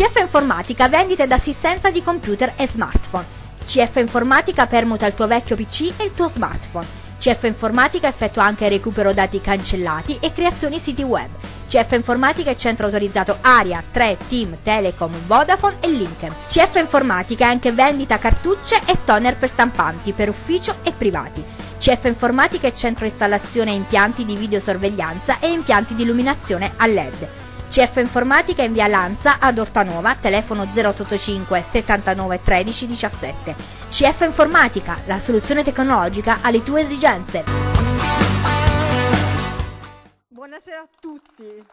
CF Informatica vendita ed assistenza di computer e smartphone. CF Informatica permuta il tuo vecchio PC e il tuo smartphone. CF Informatica effettua anche recupero dati cancellati e creazioni siti web. CF Informatica è centro autorizzato Aria, 3, Team, Telecom, Vodafone e Linkem. CF Informatica è anche vendita cartucce e toner per stampanti per ufficio e privati. CF Informatica è centro installazione impianti di videosorveglianza e impianti di illuminazione a LED. CF Informatica in via Lanza ad Ortanova, telefono 0885 79 13 17. CF Informatica, la soluzione tecnologica alle tue esigenze. Buonasera a tutti.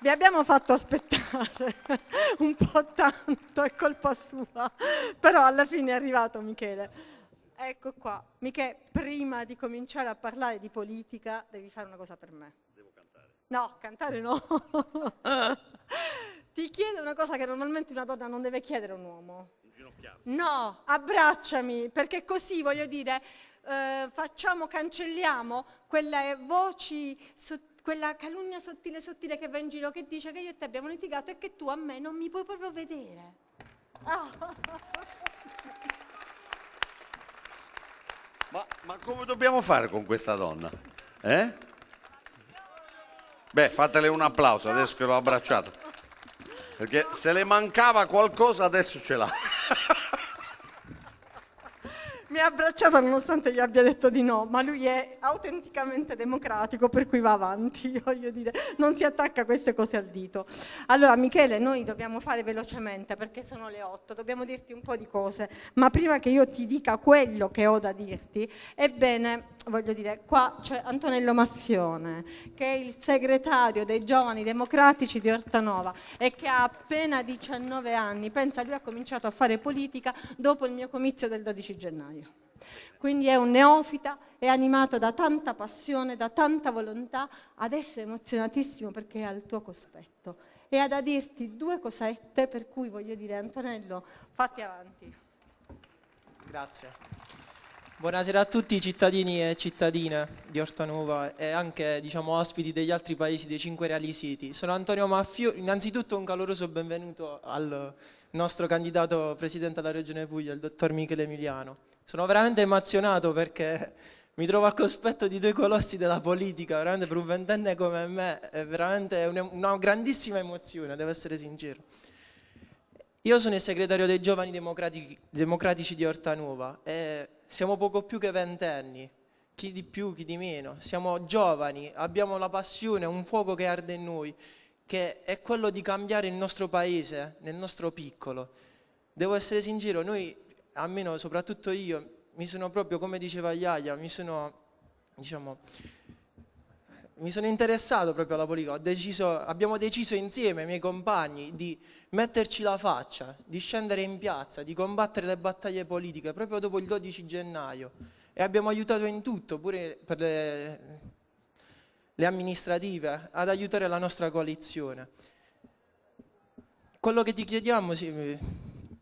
Vi abbiamo fatto aspettare un po' tanto, è colpa sua, però alla fine è arrivato Michele. Ecco qua. Michele, prima di cominciare a parlare di politica, devi fare una cosa per me. No, cantare no. Ti chiedo una cosa che normalmente una donna non deve chiedere a un uomo. No, abbracciami, perché così voglio dire, eh, facciamo, cancelliamo quelle voci, so- quella calunnia sottile sottile che va in giro che dice che io e te abbiamo litigato e che tu a me non mi puoi proprio vedere. Ah. Ma, ma come dobbiamo fare con questa donna? Eh? Beh, fatele un applauso adesso che l'ho abbracciata. Perché se le mancava qualcosa adesso ce l'ha. Mi ha abbracciato nonostante gli abbia detto di no, ma lui è autenticamente democratico, per cui va avanti, voglio dire, non si attacca queste cose al dito. Allora, Michele, noi dobbiamo fare velocemente perché sono le otto, dobbiamo dirti un po' di cose, ma prima che io ti dica quello che ho da dirti, ebbene, voglio dire, qua c'è Antonello Maffione, che è il segretario dei giovani democratici di Ortanova e che ha appena 19 anni. Pensa, lui ha cominciato a fare politica dopo il mio comizio del 12 gennaio. Quindi è un neofita, è animato da tanta passione, da tanta volontà, adesso è emozionatissimo perché è al tuo cospetto e ha da dirti due cosette per cui voglio dire Antonello, fatti avanti. Grazie. Buonasera a tutti i cittadini e cittadine di Ortanova e anche diciamo, ospiti degli altri paesi dei Cinque Reali City. Sono Antonio Maffio, innanzitutto un caloroso benvenuto al nostro candidato presidente della Regione Puglia, il dottor Michele Emiliano. Sono veramente emozionato perché mi trovo al cospetto di due colossi della politica, veramente per un ventenne come me è veramente una, grandissima emozione, devo essere sincero. Io sono il segretario dei giovani democratici, di Ortanova e siamo poco più che ventenni, chi di più, chi di meno. Siamo giovani, abbiamo la passione, un fuoco che arde in noi, che è quello di cambiare il nostro paese nel nostro piccolo. Devo essere sincero, noi, almeno soprattutto io, mi sono proprio, come diceva Iaia, mi sono, diciamo, mi sono interessato proprio alla politica, Ho deciso- abbiamo deciso insieme, i miei compagni, di metterci la faccia, di scendere in piazza, di combattere le battaglie politiche proprio dopo il 12 gennaio e abbiamo aiutato in tutto, pure per le, le amministrative, ad aiutare la nostra coalizione. Quello che ti chiediamo, sì,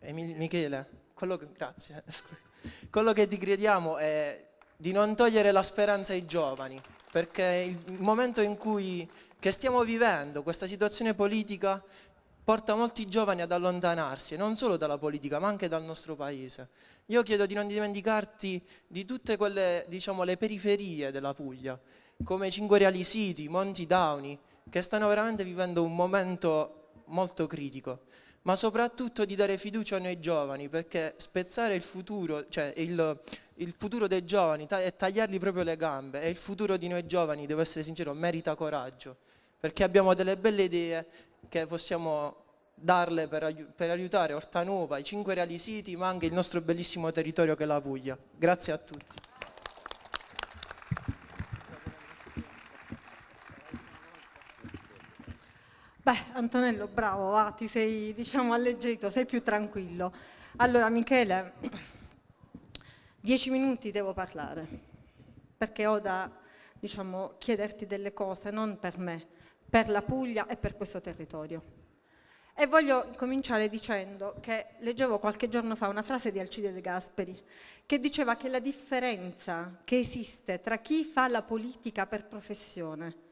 Michele, quello che, grazie, quello che ti chiediamo è di non togliere la speranza ai giovani, perché il momento in cui che stiamo vivendo, questa situazione politica, porta molti giovani ad allontanarsi, non solo dalla politica, ma anche dal nostro paese. Io chiedo di non dimenticarti di tutte quelle, diciamo, le periferie della Puglia, come Cinque Reali City, Monti Dauni, che stanno veramente vivendo un momento molto critico, ma soprattutto di dare fiducia a noi giovani, perché spezzare il futuro, cioè il, il futuro dei giovani ta- e tagliargli proprio le gambe, e il futuro di noi giovani, devo essere sincero, merita coraggio, perché abbiamo delle belle idee che possiamo darle per, per aiutare Ortanova, i Cinque Reali City, ma anche il nostro bellissimo territorio che è la Puglia. Grazie a tutti. Beh, Antonello, bravo, va, ti sei diciamo alleggerito, sei più tranquillo. Allora, Michele, dieci minuti devo parlare, perché ho da diciamo, chiederti delle cose, non per me, per la Puglia e per questo territorio. E voglio cominciare dicendo che leggevo qualche giorno fa una frase di Alcide De Gasperi che diceva che la differenza che esiste tra chi fa la politica per professione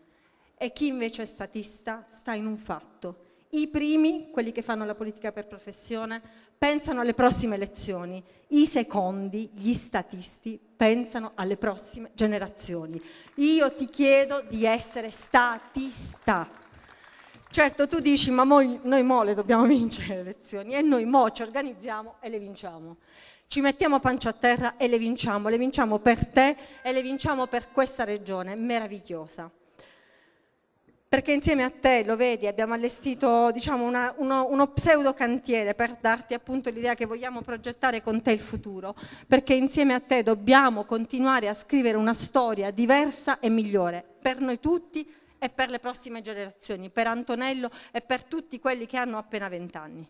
e chi invece è statista sta in un fatto. I primi, quelli che fanno la politica per professione, pensano alle prossime elezioni. I secondi, gli statisti, pensano alle prossime generazioni. Io ti chiedo di essere statista. Certo, tu dici, ma noi, noi mo le dobbiamo vincere le elezioni e noi mo ci organizziamo e le vinciamo. Ci mettiamo pancia a terra e le vinciamo, le vinciamo per te e le vinciamo per questa regione meravigliosa perché insieme a te, lo vedi, abbiamo allestito diciamo, una, uno, uno, pseudo cantiere per darti appunto l'idea che vogliamo progettare con te il futuro, perché insieme a te dobbiamo continuare a scrivere una storia diversa e migliore per noi tutti e per le prossime generazioni, per Antonello e per tutti quelli che hanno appena vent'anni.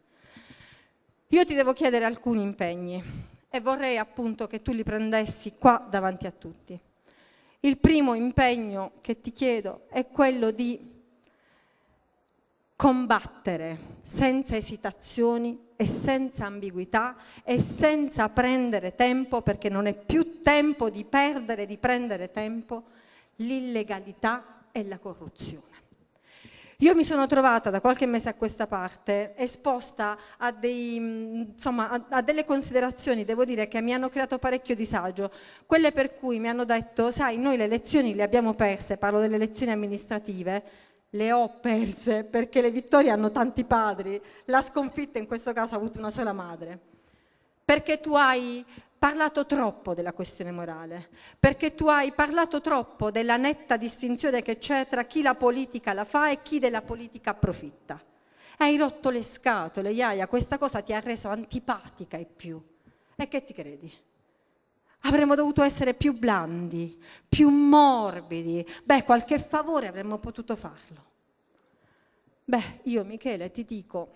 Io ti devo chiedere alcuni impegni e vorrei appunto che tu li prendessi qua davanti a tutti. Il primo impegno che ti chiedo è quello di combattere senza esitazioni e senza ambiguità e senza prendere tempo, perché non è più tempo di perdere, di prendere tempo, l'illegalità e la corruzione. Io mi sono trovata da qualche mese a questa parte esposta a, dei, insomma, a, a, delle considerazioni, devo dire, che mi hanno creato parecchio disagio, quelle per cui mi hanno detto, sai, noi le elezioni le abbiamo perse, parlo delle elezioni amministrative, le ho perse perché le vittorie hanno tanti padri, la sconfitta in questo caso ha avuto una sola madre, perché tu hai parlato troppo della questione morale, perché tu hai parlato troppo della netta distinzione che c'è tra chi la politica la fa e chi della politica approfitta. Hai rotto le scatole, Iaia, questa cosa ti ha reso antipatica e più. E che ti credi? Avremmo dovuto essere più blandi, più morbidi. Beh, qualche favore avremmo potuto farlo. Beh, io Michele ti dico,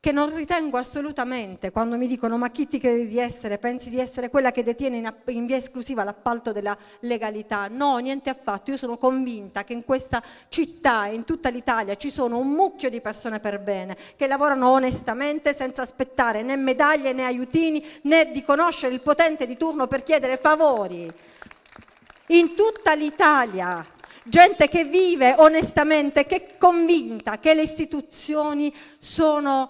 che non ritengo assolutamente quando mi dicono ma chi ti credi di essere, pensi di essere quella che detiene in, via esclusiva l'appalto della legalità. No, niente affatto, io sono convinta che in questa città e in tutta l'Italia ci sono un mucchio di persone per bene che lavorano onestamente senza aspettare né medaglie né aiutini né di conoscere il potente di turno per chiedere favori. In tutta l'Italia gente che vive onestamente, che è convinta che le istituzioni sono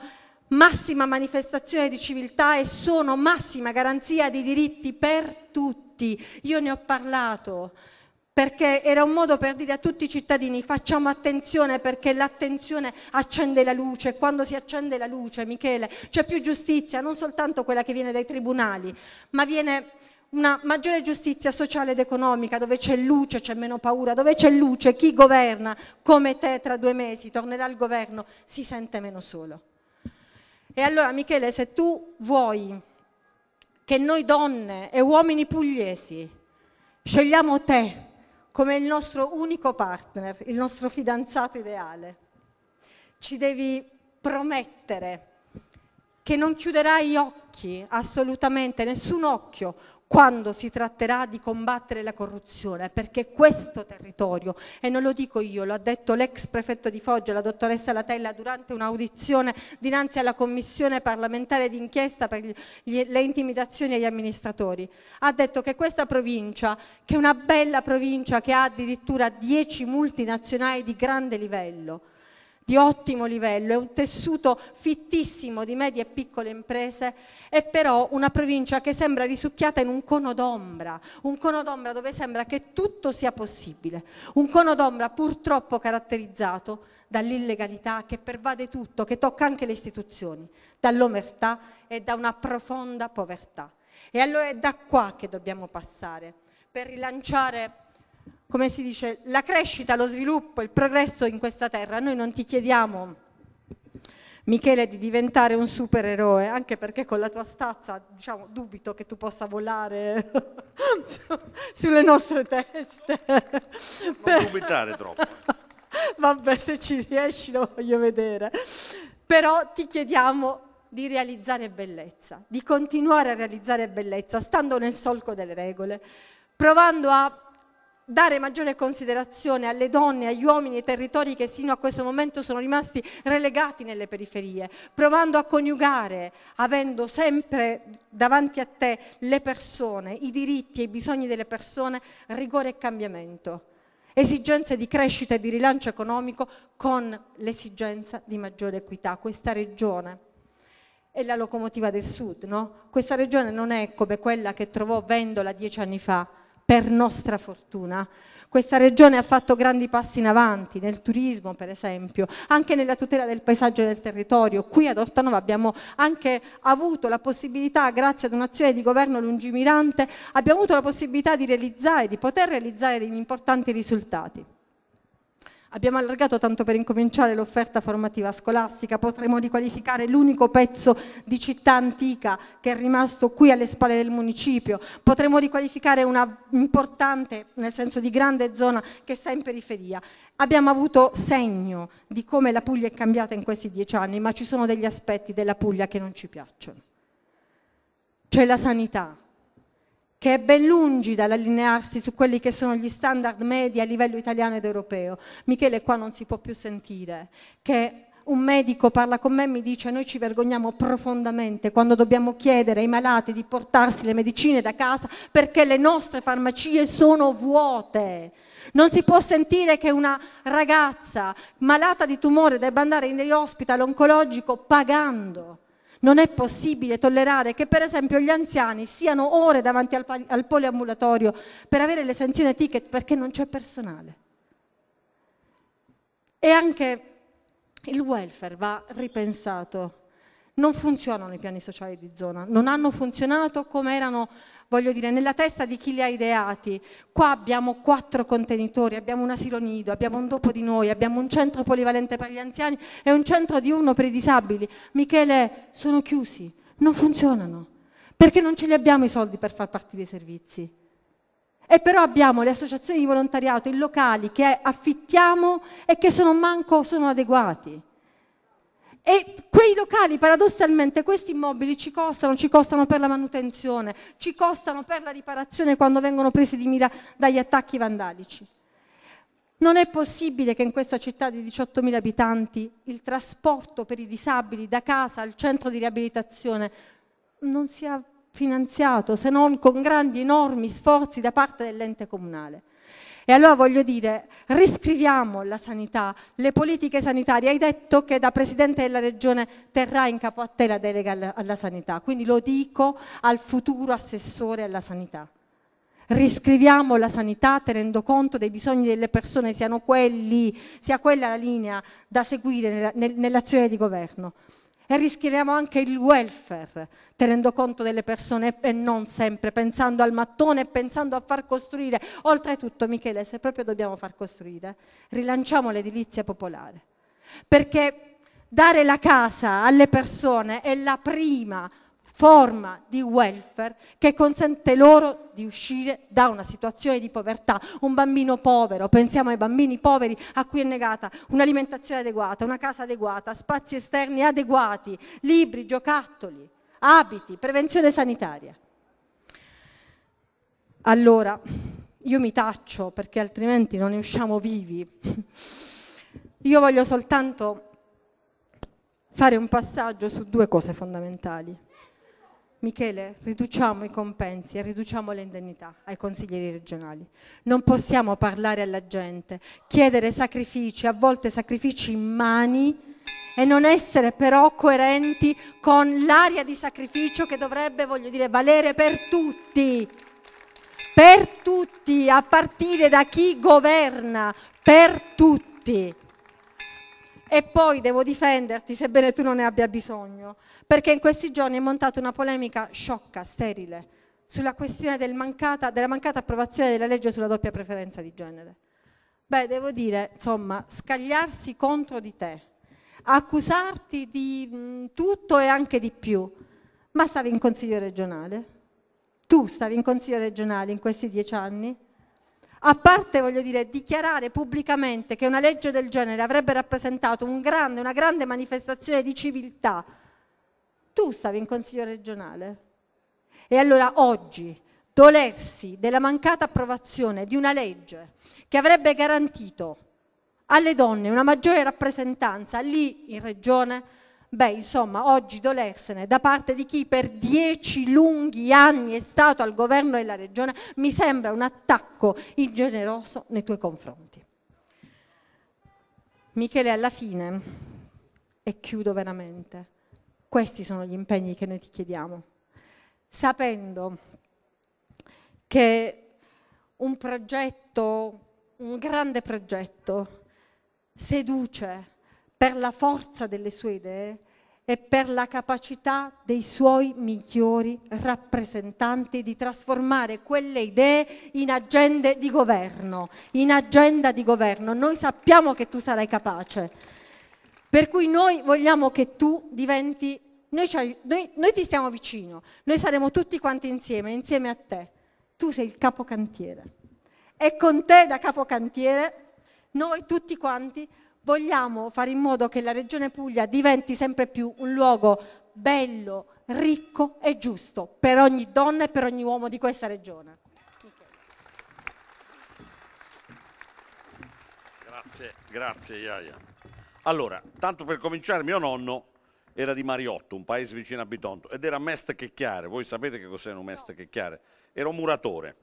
massima manifestazione di civiltà e sono massima garanzia di diritti per tutti. Io ne ho parlato perché era un modo per dire a tutti i cittadini facciamo attenzione perché l'attenzione accende la luce, quando si accende la luce, Michele, c'è più giustizia, non soltanto quella che viene dai tribunali, ma viene una maggiore giustizia sociale ed economica, dove c'è luce c'è meno paura, dove c'è luce chi governa come te tra due mesi tornerà al governo, si sente meno solo. E allora Michele, se tu vuoi che noi donne e uomini pugliesi scegliamo te come il nostro unico partner, il nostro fidanzato ideale, ci devi promettere che non chiuderai gli occhi, assolutamente, nessun occhio, quando si tratterà di combattere la corruzione, perché questo territorio, e non lo dico io, lo ha detto l'ex prefetto di Foggia, la dottoressa Latella, durante un'audizione dinanzi alla commissione parlamentare d'inchiesta per gli, le intimidazioni agli amministratori, ha detto che questa provincia, che è una bella provincia che ha addirittura 10 multinazionali di grande livello, di ottimo livello, è un tessuto fittissimo di medie e piccole imprese, è però una provincia che sembra risucchiata in un cono d'ombra, un cono d'ombra dove sembra che tutto sia possibile, un cono d'ombra purtroppo caratterizzato dall'illegalità che pervade tutto, che tocca anche le istituzioni, dall'omertà e da una profonda povertà. E allora è da qua che dobbiamo passare per rilanciare come si dice, la crescita, lo sviluppo, il progresso in questa terra. Noi non ti chiediamo, Michele, di diventare un supereroe, anche perché con la tua stazza, diciamo, dubito che tu possa volare sulle nostre teste. Non dubitare troppo. Vabbè, se ci riesci lo voglio vedere. Però ti chiediamo di realizzare bellezza, di continuare a realizzare bellezza, stando nel solco delle regole, provando a dare maggiore considerazione alle donne, agli uomini, ai territori che sino a questo momento sono rimasti relegati nelle periferie, provando a coniugare, avendo sempre davanti a te le persone, i diritti e i bisogni delle persone, rigore e cambiamento. esigenze di crescita e di rilancio economico con l'esigenza di maggiore equità. Questa regione è la locomotiva del sud, no? Questa regione non è come quella che trovò Vendola dieci anni fa, per nostra fortuna. Questa regione ha fatto grandi passi in avanti nel turismo, per esempio, anche nella tutela del paesaggio e del territorio. Qui ad Ortanova abbiamo anche avuto la possibilità, grazie ad un'azione di governo lungimirante, abbiamo avuto la possibilità di realizzare, di poter realizzare degli importanti risultati. Abbiamo allargato tanto per incominciare l'offerta formativa scolastica, potremo riqualificare l'unico pezzo di città antica che è rimasto qui alle spalle del municipio, potremo riqualificare una importante, nel senso di grande zona che sta in periferia. Abbiamo avuto segno di come la Puglia è cambiata in questi dieci anni, ma ci sono degli aspetti della Puglia che non ci piacciono. C'è la sanità, che è ben lungi dall'allinearsi su quelli che sono gli standard medi a livello italiano ed europeo. Michele qua non si può più sentire che un medico parla con me e mi dice noi ci vergogniamo profondamente quando dobbiamo chiedere ai malati di portarsi le medicine da casa perché le nostre farmacie sono vuote. Non si può sentire che una ragazza malata di tumore debba andare in hospital oncologico pagando. Non è possibile tollerare che per esempio gli anziani siano ore davanti al, al poliambulatorio per avere l'esenzione ticket perché non c'è personale. E anche il welfare va ripensato. Non funzionano i piani sociali di zona, non hanno funzionato come erano voglio dire, nella testa di chi li ha ideati. Qua abbiamo quattro contenitori, abbiamo un asilo nido, abbiamo un dopo di noi, abbiamo un centro polivalente per gli anziani e un centro diurno per i disabili. Michele, sono chiusi, non funzionano, perché non ce li abbiamo i soldi per far partire i servizi. E però abbiamo le associazioni di volontariato, i locali che affittiamo e che sono manco sono adeguati. E quei locali, paradossalmente, questi immobili ci costano, ci costano per la manutenzione, ci costano per la riparazione quando vengono presi di mira dagli attacchi vandalici. Non è possibile che in questa città di 18.000 abitanti il trasporto per i disabili da casa al centro di riabilitazione non sia finanziato se non con grandi, enormi sforzi da parte dell'ente comunale. E allora voglio dire, riscriviamo la sanità, le politiche sanitarie. Hai detto che da Presidente della Regione terrà in capo a te la delega alla, sanità, quindi lo dico al futuro assessore alla sanità. Riscriviamo la sanità tenendo conto dei bisogni delle persone, siano quelli, sia quella la linea da seguire nella, nell'azione di governo e rischiamo anche il welfare, tenendo conto delle persone e non sempre pensando al mattone e pensando a far costruire. Oltretutto, Michele, se proprio dobbiamo far costruire, rilanciamo l'edilizia popolare, perché dare la casa alle persone è la prima forma di welfare che consente loro di uscire da una situazione di povertà. Un bambino povero, pensiamo ai bambini poveri a cui è negata un'alimentazione adeguata, una casa adeguata, spazi esterni adeguati, libri, giocattoli, abiti, prevenzione sanitaria. Allora, io mi taccio perché altrimenti non ne usciamo vivi. Io voglio soltanto fare un passaggio su due cose fondamentali. Michele, riduciamo i compensi e riduciamo le indennità ai consiglieri regionali. Non possiamo parlare alla gente, chiedere sacrifici, a volte sacrifici in mani e non essere però coerenti con l'aria di sacrificio che dovrebbe, voglio dire, valere per tutti. Per tutti, a partire da chi governa, per tutti. E poi devo difenderti, sebbene tu non ne abbia bisogno perché in questi giorni è montata una polemica sciocca, sterile, sulla questione del mancata, della mancata approvazione della legge sulla doppia preferenza di genere. Beh, devo dire, insomma, scagliarsi contro di te, accusarti di mh, tutto e anche di più, ma stavi in consiglio regionale? Tu stavi in consiglio regionale in questi dieci anni? A parte, voglio dire, dichiarare pubblicamente che una legge del genere avrebbe rappresentato un grande, una grande manifestazione di civiltà tu stavi in consiglio regionale. E allora oggi dolersi della mancata approvazione di una legge che avrebbe garantito alle donne una maggiore rappresentanza lì in regione, Beh, insomma, oggi dolersene da parte di chi per dieci lunghi anni è stato al governo della regione mi sembra un attacco ingeneroso nei tuoi confronti. Michele, alla fine, e chiudo veramente, questi sono gli impegni che noi ti chiediamo, sapendo che un progetto, un grande progetto, seduce per la forza delle sue idee e per la capacità dei suoi migliori rappresentanti di trasformare quelle idee in agende di governo, in agenda di governo. Noi sappiamo che tu sarai capace, per cui noi vogliamo che tu diventi, noi, noi, noi ti stiamo vicino, noi saremo tutti quanti insieme, insieme a te. Tu sei il capocantiere e con te da capocantiere noi tutti quanti vogliamo fare in modo che la Regione Puglia diventi sempre più un luogo bello, ricco e giusto per ogni donna e per ogni uomo di questa regione. Grazie, grazie Iaia. Allora, tanto per cominciare, mio nonno era di Mariotto, un paese vicino a Bitonto, ed era Meste Checchiare. Voi sapete che cos'è un Meste Checchiare? Era un muratore.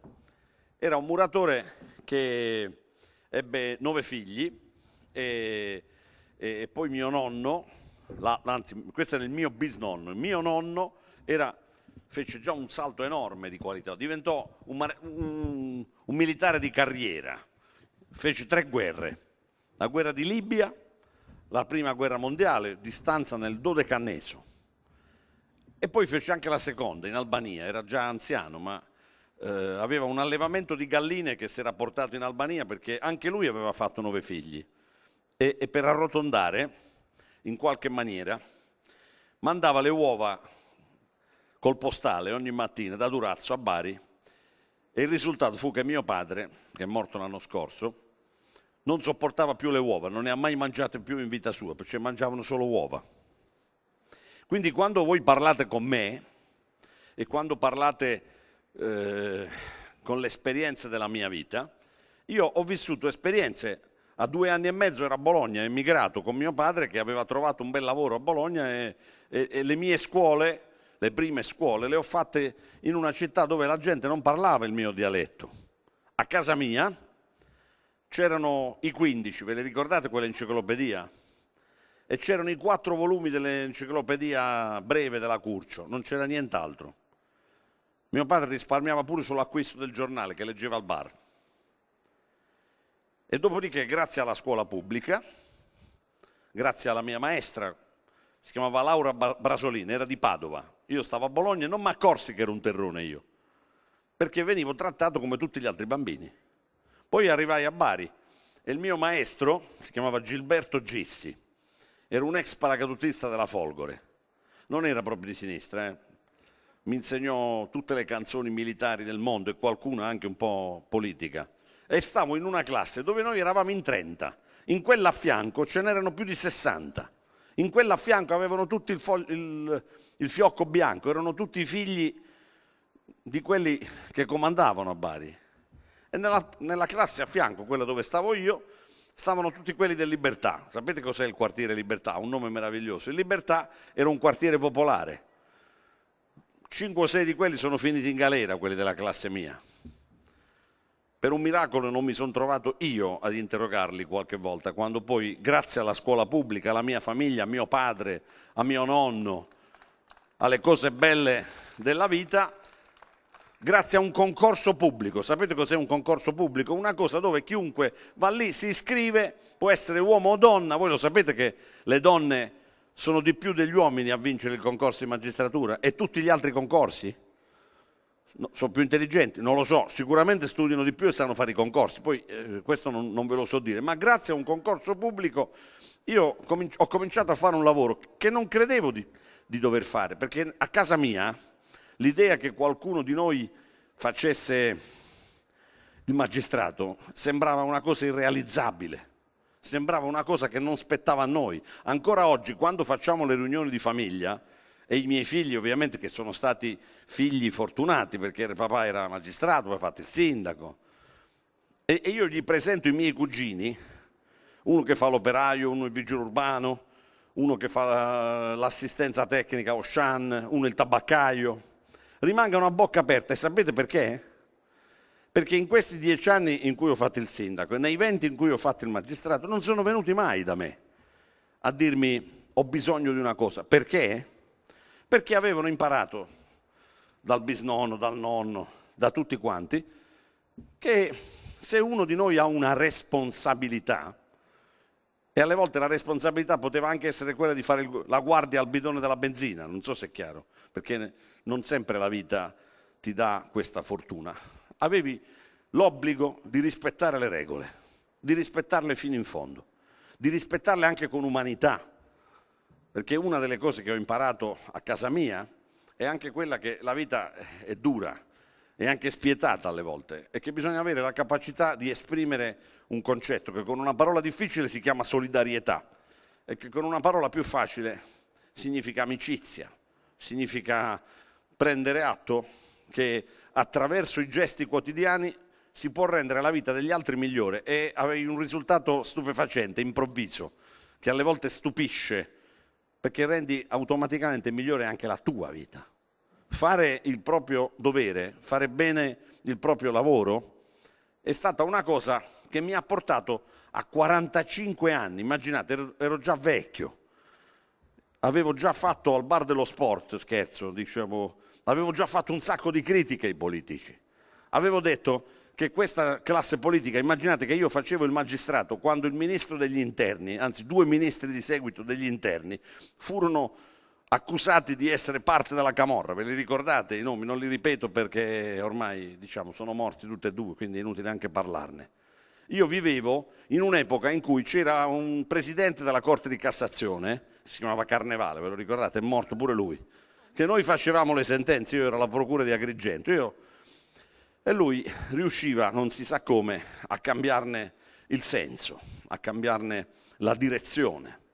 Era un muratore che ebbe nove figli, e, e poi mio nonno, la, anzi questo era il mio bisnonno, il mio nonno era, fece già un salto enorme di qualità, diventò un, un, un militare di carriera, fece tre guerre, la guerra di Libia, la prima guerra mondiale, di stanza nel Dodecanneso, e poi fece anche la seconda in Albania, era già anziano, ma eh, aveva un allevamento di galline che si era portato in Albania perché anche lui aveva fatto nove figli e, e per arrotondare, in qualche maniera, mandava le uova col postale ogni mattina da Durazzo a Bari e il risultato fu che mio padre, che è morto l'anno scorso, non sopportava più le uova, non ne ha mai mangiate più in vita sua, perché mangiavano solo uova. Quindi quando voi parlate con me e quando parlate eh, con l'esperienza della mia vita, io ho vissuto esperienze a due anni e mezzo era a Bologna, emigrato con mio padre che aveva trovato un bel lavoro a Bologna e, e, e le mie scuole, le prime scuole, le ho fatte in una città dove la gente non parlava il mio dialetto. A casa mia c'erano i 15, ve le ricordate quell'enciclopedia? E c'erano i quattro volumi dell'enciclopedia breve della Curcio, non c'era nient'altro. Mio padre risparmiava pure sull'acquisto del giornale che leggeva al bar. E dopodiché, grazie alla scuola pubblica, grazie alla mia maestra, si chiamava Laura Brasolini, era di Padova. Io stavo a Bologna e non mi accorsi che ero un terrone io, perché venivo trattato come tutti gli altri bambini. Poi arrivai a Bari e il mio maestro si chiamava Gilberto Gissi, era un ex paracadutista della Folgore, non era proprio di sinistra, eh? mi insegnò tutte le canzoni militari del mondo e qualcuna anche un po' politica e stavo in una classe dove noi eravamo in 30, in quella a fianco ce n'erano più di 60, in quella a fianco avevano tutti il, fo- il, il fiocco bianco, erano tutti i figli di quelli che comandavano a Bari. E nella, nella, classe a fianco, quella dove stavo io, stavano tutti quelli del Libertà. Sapete cos'è il quartiere Libertà? Un nome meraviglioso. Il Libertà era un quartiere popolare. Cinque o sei di quelli sono finiti in galera, quelli della classe mia. Per un miracolo non mi sono trovato io ad interrogarli qualche volta, quando poi, grazie alla scuola pubblica, alla mia famiglia, a mio padre, a mio nonno, alle cose belle della vita, grazie a un concorso pubblico. Sapete cos'è un concorso pubblico? Una cosa dove chiunque va lì, si iscrive, può essere uomo o donna. Voi lo sapete che le donne sono di più degli uomini a vincere il concorso di magistratura e tutti gli altri concorsi? No, sono più intelligenti, non lo so, sicuramente studiano di più e sanno fare i concorsi, poi eh, questo non, non, ve lo so dire, ma grazie a un concorso pubblico io cominci- ho cominciato a fare un lavoro che non credevo di, di dover fare, perché a casa mia l'idea che qualcuno di noi facesse il magistrato sembrava una cosa irrealizzabile, sembrava una cosa che non spettava a noi. Ancora oggi, quando facciamo le riunioni di famiglia, e i miei figli ovviamente che sono stati figli fortunati perché il papà era magistrato, poi ha fatto il sindaco. E, io gli presento i miei cugini, uno che fa l'operaio, uno il vigile urbano, uno che fa l'assistenza tecnica o Shan, uno il tabaccaio, rimangano a bocca aperta e sapete perché? Perché in questi dieci anni in cui ho fatto il sindaco e nei venti in cui ho fatto il magistrato non sono venuti mai da me a dirmi ho bisogno di una cosa. Perché? Perché avevano imparato dal bisnonno, dal nonno, da tutti quanti, che se uno di noi ha una responsabilità, e alle volte la responsabilità poteva anche essere quella di fare la guardia al bidone della benzina, non so se è chiaro, perché non sempre la vita ti dà questa fortuna. Avevi l'obbligo di rispettare le regole, di rispettarle fino in fondo, di rispettarle anche con umanità, perché una delle cose che ho imparato a casa mia è anche quella che la vita è dura, e anche spietata alle volte, è che bisogna avere la capacità di esprimere un concetto che con una parola difficile si chiama solidarietà e che con una parola più facile significa amicizia, significa prendere atto che attraverso i gesti quotidiani si può rendere la vita degli altri migliore e avevi un risultato stupefacente, improvviso, che alle volte stupisce, perché rendi automaticamente migliore anche la tua vita. Fare il proprio dovere, fare bene il proprio lavoro, è stata una cosa che mi ha portato a 45 anni, immaginate, ero già vecchio, avevo già fatto al bar dello sport, scherzo, diciamo, avevo già fatto un sacco di critiche ai politici, avevo detto che questa classe politica, immaginate che io facevo il magistrato quando il ministro degli interni, anzi due ministri di seguito degli interni, furono accusati di essere parte della Camorra, ve li ricordate i nomi? Non li ripeto perché ormai diciamo, sono morti tutti e due, quindi è inutile anche parlarne. Io vivevo in un'epoca in cui c'era un presidente della Corte di Cassazione, si chiamava Carnevale, ve lo ricordate? È morto pure lui, che noi facevamo le sentenze, io ero alla procura di Agrigento, io, e lui riusciva, non si sa come, a cambiarne il senso, a cambiarne la direzione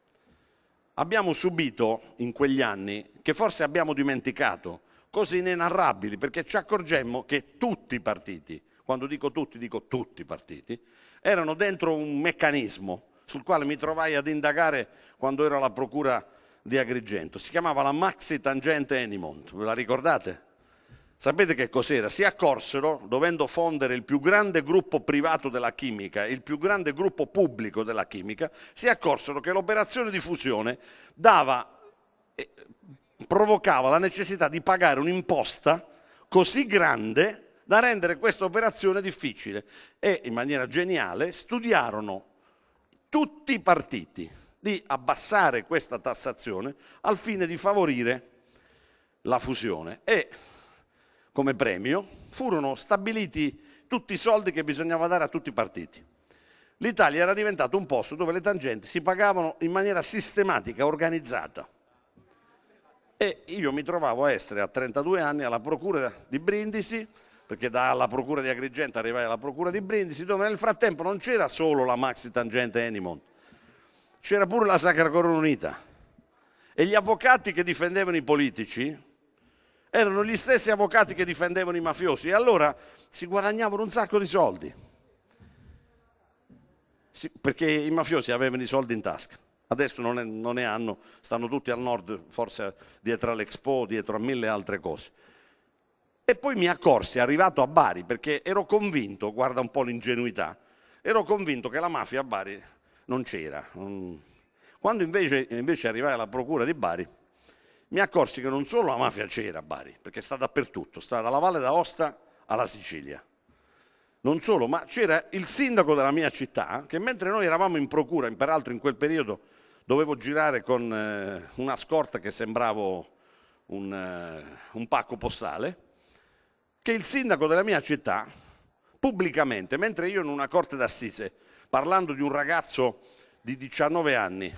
abbiamo subito in quegli anni, che forse abbiamo dimenticato, cose inenarrabili, perché ci accorgemmo che tutti i partiti, quando dico tutti, dico tutti i partiti, erano dentro un meccanismo sul quale mi trovai ad indagare quando ero alla procura di Agrigento. Si chiamava la Maxi Tangente Enimont, ve la ricordate? Sapete che cos'era? Si accorsero, dovendo fondere il più grande gruppo privato della chimica e il più grande gruppo pubblico della chimica, si accorsero che l'operazione di fusione dava, eh, provocava la necessità di pagare un'imposta così grande da rendere questa operazione difficile e in maniera geniale studiarono tutti i partiti di abbassare questa tassazione al fine di favorire la fusione e come premio, furono stabiliti tutti i soldi che bisognava dare a tutti i partiti. L'Italia era diventato un posto dove le tangenti si pagavano in maniera sistematica, organizzata. E io mi trovavo a essere a 32 anni alla procura di Brindisi, perché dalla procura di Agrigento arrivai alla procura di Brindisi, dove nel frattempo non c'era solo la maxi tangente Enimont, c'era pure la Sacra Corona Unita. E gli avvocati che difendevano i politici, erano gli stessi avvocati che difendevano i mafiosi e allora si guadagnavano un sacco di soldi. Sì, perché i mafiosi avevano i soldi in tasca. Adesso non, è, non ne hanno, stanno tutti al nord, forse dietro all'Expo, dietro a mille altre cose. E poi mi accorsi, arrivato a Bari, perché ero convinto, guarda un po' l'ingenuità, ero convinto che la mafia a Bari non c'era. Quando invece, invece arrivai alla procura di Bari, mi accorsi che non solo la mafia c'era a Bari, perché sta dappertutto, sta dalla Valle d'Aosta alla Sicilia. Non solo, ma c'era il sindaco della mia città che mentre noi eravamo in procura, peraltro in quel periodo dovevo girare con eh, una scorta che sembrava un, eh, un pacco postale, che il sindaco della mia città pubblicamente, mentre io in una corte d'assise, parlando di un ragazzo di 19 anni,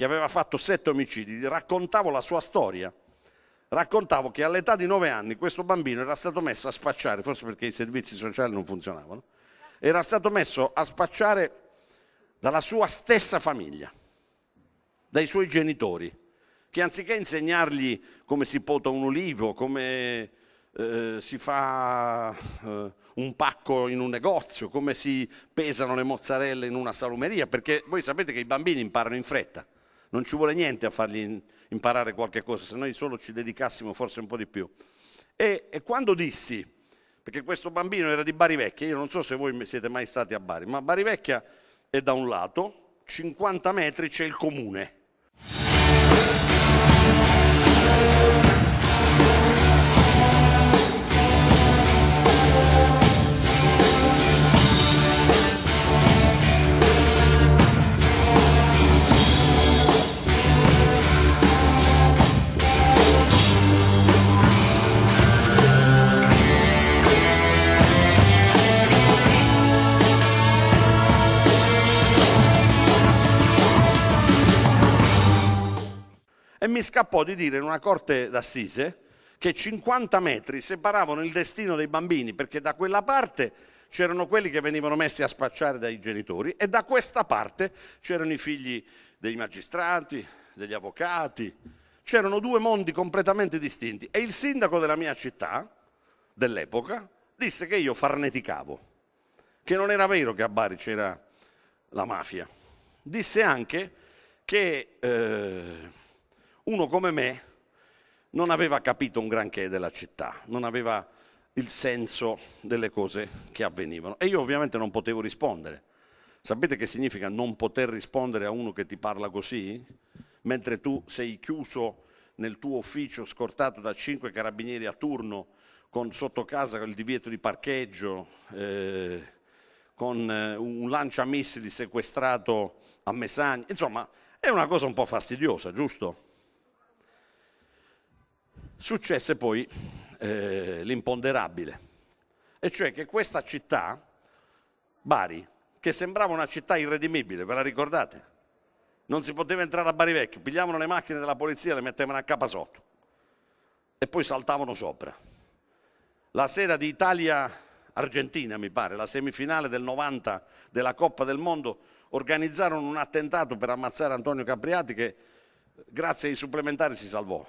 che aveva fatto sette omicidi, raccontavo la sua storia. Raccontavo che all'età di nove anni questo bambino era stato messo a spacciare, forse perché i servizi sociali non funzionavano, era stato messo a spacciare dalla sua stessa famiglia, dai suoi genitori, che anziché insegnargli come si pota un ulivo, come eh, si fa eh, un pacco in un negozio, come si pesano le mozzarelle in una salumeria, perché voi sapete che i bambini imparano in fretta Non ci vuole niente a fargli imparare qualche cosa, se noi solo ci dedicassimo forse un po' di più. E, e quando dissi, perché questo bambino era di Bari Vecchia, io non so se voi siete mai stati a Bari, ma Bari Vecchia è da un lato, 50 metri c'è il comune. E mi scappò di dire in una corte d'assise che 50 metri separavano il destino dei bambini, perché da quella parte c'erano quelli che venivano messi a spacciare dai genitori e da questa parte c'erano i figli dei magistrati, degli avvocati, c'erano due mondi completamente distinti. E il sindaco della mia città, dell'epoca, disse che io farneticavo, che non era vero che a Bari c'era la mafia. Disse anche che... Eh, uno come me non aveva capito un granché della città, non aveva il senso delle cose che avvenivano. E io ovviamente non potevo rispondere. Sapete che significa non poter rispondere a uno che ti parla così? Mentre tu sei chiuso nel tuo ufficio, scortato da cinque carabinieri a turno, con sotto casa il divieto di parcheggio, eh, con eh, un lanciamissili sequestrato a Messagni. Insomma, è una cosa un po' fastidiosa, giusto? Successe poi eh, l'imponderabile, e cioè che questa città, Bari, che sembrava una città irredimibile, ve la ricordate? Non si poteva entrare a Bari Vecchio, pigliavano le macchine della polizia e le mettevano a capa sotto e poi saltavano sopra. La sera di Italia-Argentina, mi pare, la semifinale del 90 della Coppa del Mondo, organizzarono un attentato per ammazzare Antonio Capriati che grazie ai supplementari si salvò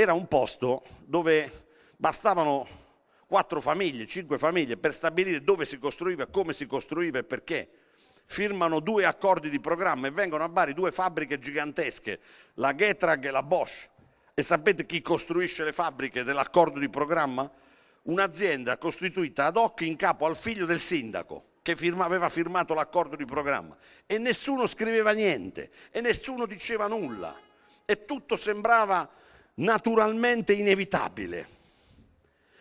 era un posto dove bastavano quattro famiglie, cinque famiglie per stabilire dove si costruiva, come si costruiva e perché. Firmano due accordi di programma e vengono a Bari due fabbriche gigantesche, la Getrag e la Bosch. E sapete chi costruisce le fabbriche dell'accordo di programma? Un'azienda costituita ad hoc in capo al figlio del sindaco che firma, aveva firmato l'accordo di programma e nessuno scriveva niente e nessuno diceva nulla e tutto sembrava naturalmente inevitabile.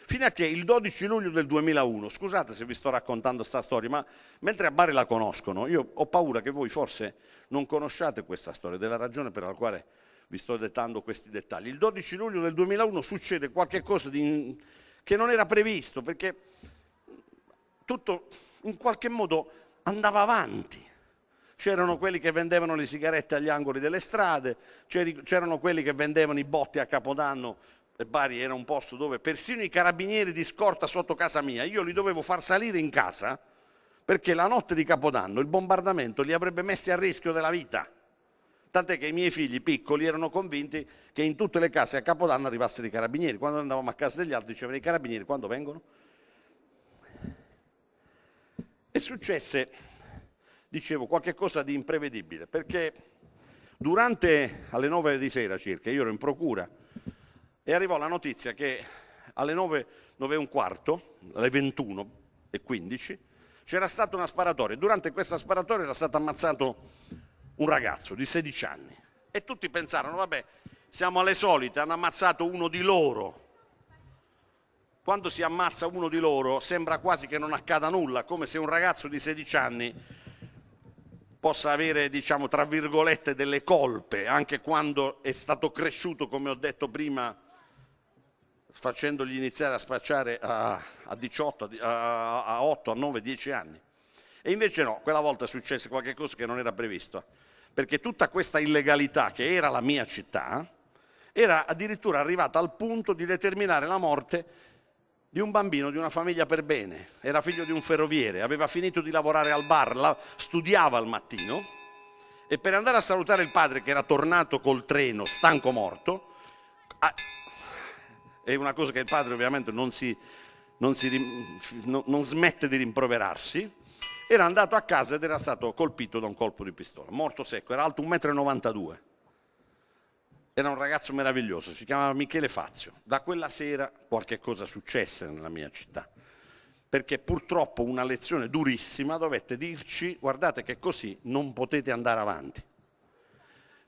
Fino a che il 12 luglio del 2001, scusate se vi sto raccontando questa storia, ma mentre a Bari la conoscono, io ho paura che voi forse non conosciate questa storia, della ragione per la quale vi sto dettando questi dettagli. Il 12 luglio del 2001 succede qualcosa che non era previsto, perché tutto in qualche modo andava avanti c'erano quelli che vendevano le sigarette agli angoli delle strade, c'erano quelli che vendevano i botti a Capodanno e Bari era un posto dove persino i carabinieri di scorta sotto casa mia, io li dovevo far salire in casa perché la notte di Capodanno il bombardamento li avrebbe messi a rischio della vita. Tant'è che i miei figli piccoli erano convinti che in tutte le case a Capodanno arrivassero i carabinieri. Quando andavamo a casa degli altri dicevano i carabinieri quando vengono? E successe dicevo, qualche cosa di imprevedibile, perché durante, alle 9 di sera circa, io ero in procura e arrivò la notizia che alle 9, 9 e un quarto, alle 21 e 15, c'era stata una sparatoria. Durante questa sparatoria era stato ammazzato un ragazzo di 16 anni e tutti pensarono, vabbè, siamo alle solite, hanno ammazzato uno di loro. Quando si ammazza uno di loro sembra quasi che non accada nulla, come se un ragazzo di 16 anni possa avere, diciamo, tra virgolette, delle colpe, anche quando è stato cresciuto, come ho detto prima, facendogli iniziare a spacciare a, a 18, a, a 8, a 9, 10 anni. E invece no, quella volta successe qualcosa che non era previsto, perché tutta questa illegalità, che era la mia città, era addirittura arrivata al punto di determinare la morte di un bambino di una famiglia per bene, era figlio di un ferroviere, aveva finito di lavorare al bar, la, studiava al mattino e per andare a salutare il padre che era tornato col treno, stanco morto, ah, è una cosa che il padre ovviamente non, si, non, si, non, non smette di rimproverarsi, era andato a casa ed era stato colpito da un colpo di pistola, morto secco, era alto 1,92 m. Era un ragazzo meraviglioso, si chiamava Michele Fazio. Da quella sera qualche cosa successe nella mia città, perché purtroppo una lezione durissima dovette dirci guardate che così non potete andare avanti.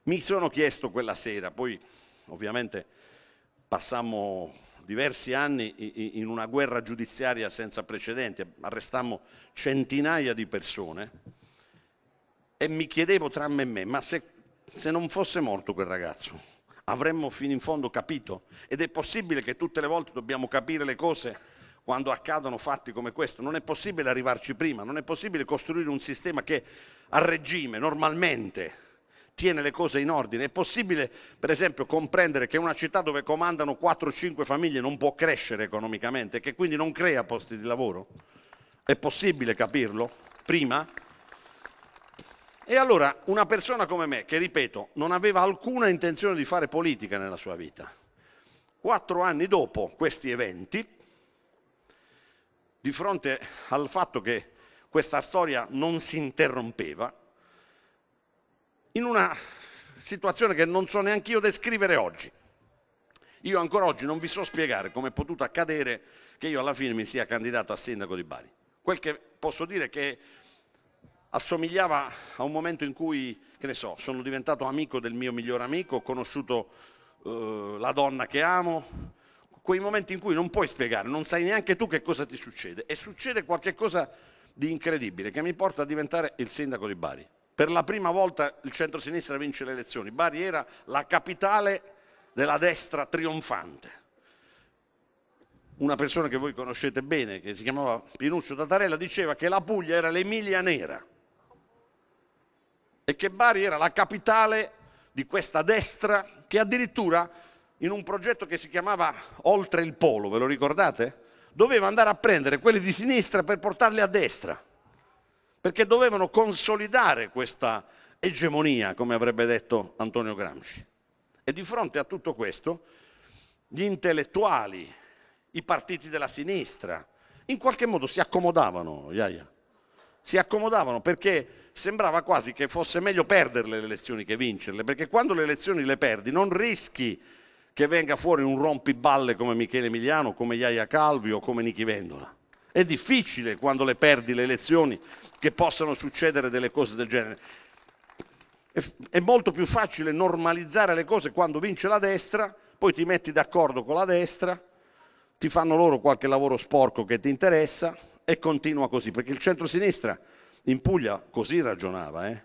Mi sono chiesto quella sera, poi ovviamente passammo diversi anni in una guerra giudiziaria senza precedenti, arrestammo centinaia di persone e mi chiedevo tra me e me, ma se, se non fosse morto quel ragazzo, avremmo fino in fondo capito? Ed è possibile che tutte le volte dobbiamo capire le cose quando accadono fatti come questo? Non è possibile arrivarci prima, non è possibile costruire un sistema che a regime, normalmente, tiene le cose in ordine. È possibile, per esempio, comprendere che una città dove comandano 4-5 famiglie non può crescere economicamente e che quindi non crea posti di lavoro? È possibile capirlo prima? E allora una persona come me, che ripeto, non aveva alcuna intenzione di fare politica nella sua vita, quattro anni dopo questi eventi, di fronte al fatto che questa storia non si interrompeva, in una situazione che non so neanche io descrivere oggi. Io ancora oggi non vi so spiegare come è potuto accadere che io alla fine mi sia candidato a sindaco di Bari. Quel che posso dire è che assomigliava a un momento in cui, che ne so, sono diventato amico del mio migliore amico, ho conosciuto eh, la donna che amo, quei momenti in cui non puoi spiegare, non sai neanche tu che cosa ti succede e succede qualcosa di incredibile che mi porta a diventare il sindaco di Bari. Per la prima volta il centro-sinistra vince le elezioni. Bari era la capitale della destra trionfante. Una persona che voi conoscete bene, che si chiamava Pinuccio Tatarella, diceva che la Puglia era l'Emilia Nera e che Bari era la capitale di questa destra che addirittura in un progetto che si chiamava Oltre il Polo, ve lo ricordate? Doveva andare a prendere quelli di sinistra per portarli a destra perché dovevano consolidare questa egemonia, come avrebbe detto Antonio Gramsci. E di fronte a tutto questo, gli intellettuali, i partiti della sinistra, in qualche modo si accomodavano, Iaia. Si accomodavano perché sembrava quasi che fosse meglio perderle le elezioni che vincerle, perché quando le elezioni le perdi non rischi che venga fuori un rompiballe come Michele Emiliano, come Iaia Calvi o come Nichi Vendola. È difficile quando le perdi le elezioni che possano succedere delle cose del genere. È molto più facile normalizzare le cose quando vince la destra, poi ti metti d'accordo con la destra, ti fanno loro qualche lavoro sporco che ti interessa e continua così, perché il centro-sinistra in Puglia così ragionava, eh?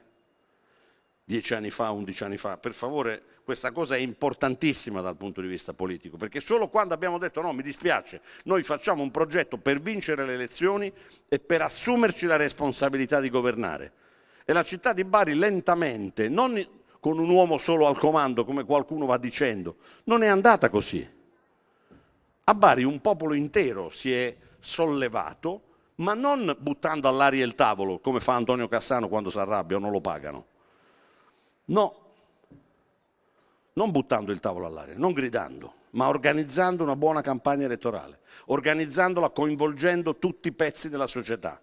dieci anni fa, undici anni fa, per favore questa cosa è importantissima dal punto di vista politico, perché solo quando abbiamo detto no, mi dispiace, noi facciamo un progetto per vincere le elezioni e per assumerci la responsabilità di governare. E la città di Bari lentamente, non con un uomo solo al comando, come qualcuno va dicendo, non è andata così. A Bari un popolo intero si è sollevato, ma non buttando all'aria il tavolo, come fa Antonio Cassano quando si arrabbia o non lo pagano. No, non buttando il tavolo all'aria, non gridando, ma organizzando una buona campagna elettorale, organizzandola coinvolgendo tutti i pezzi della società,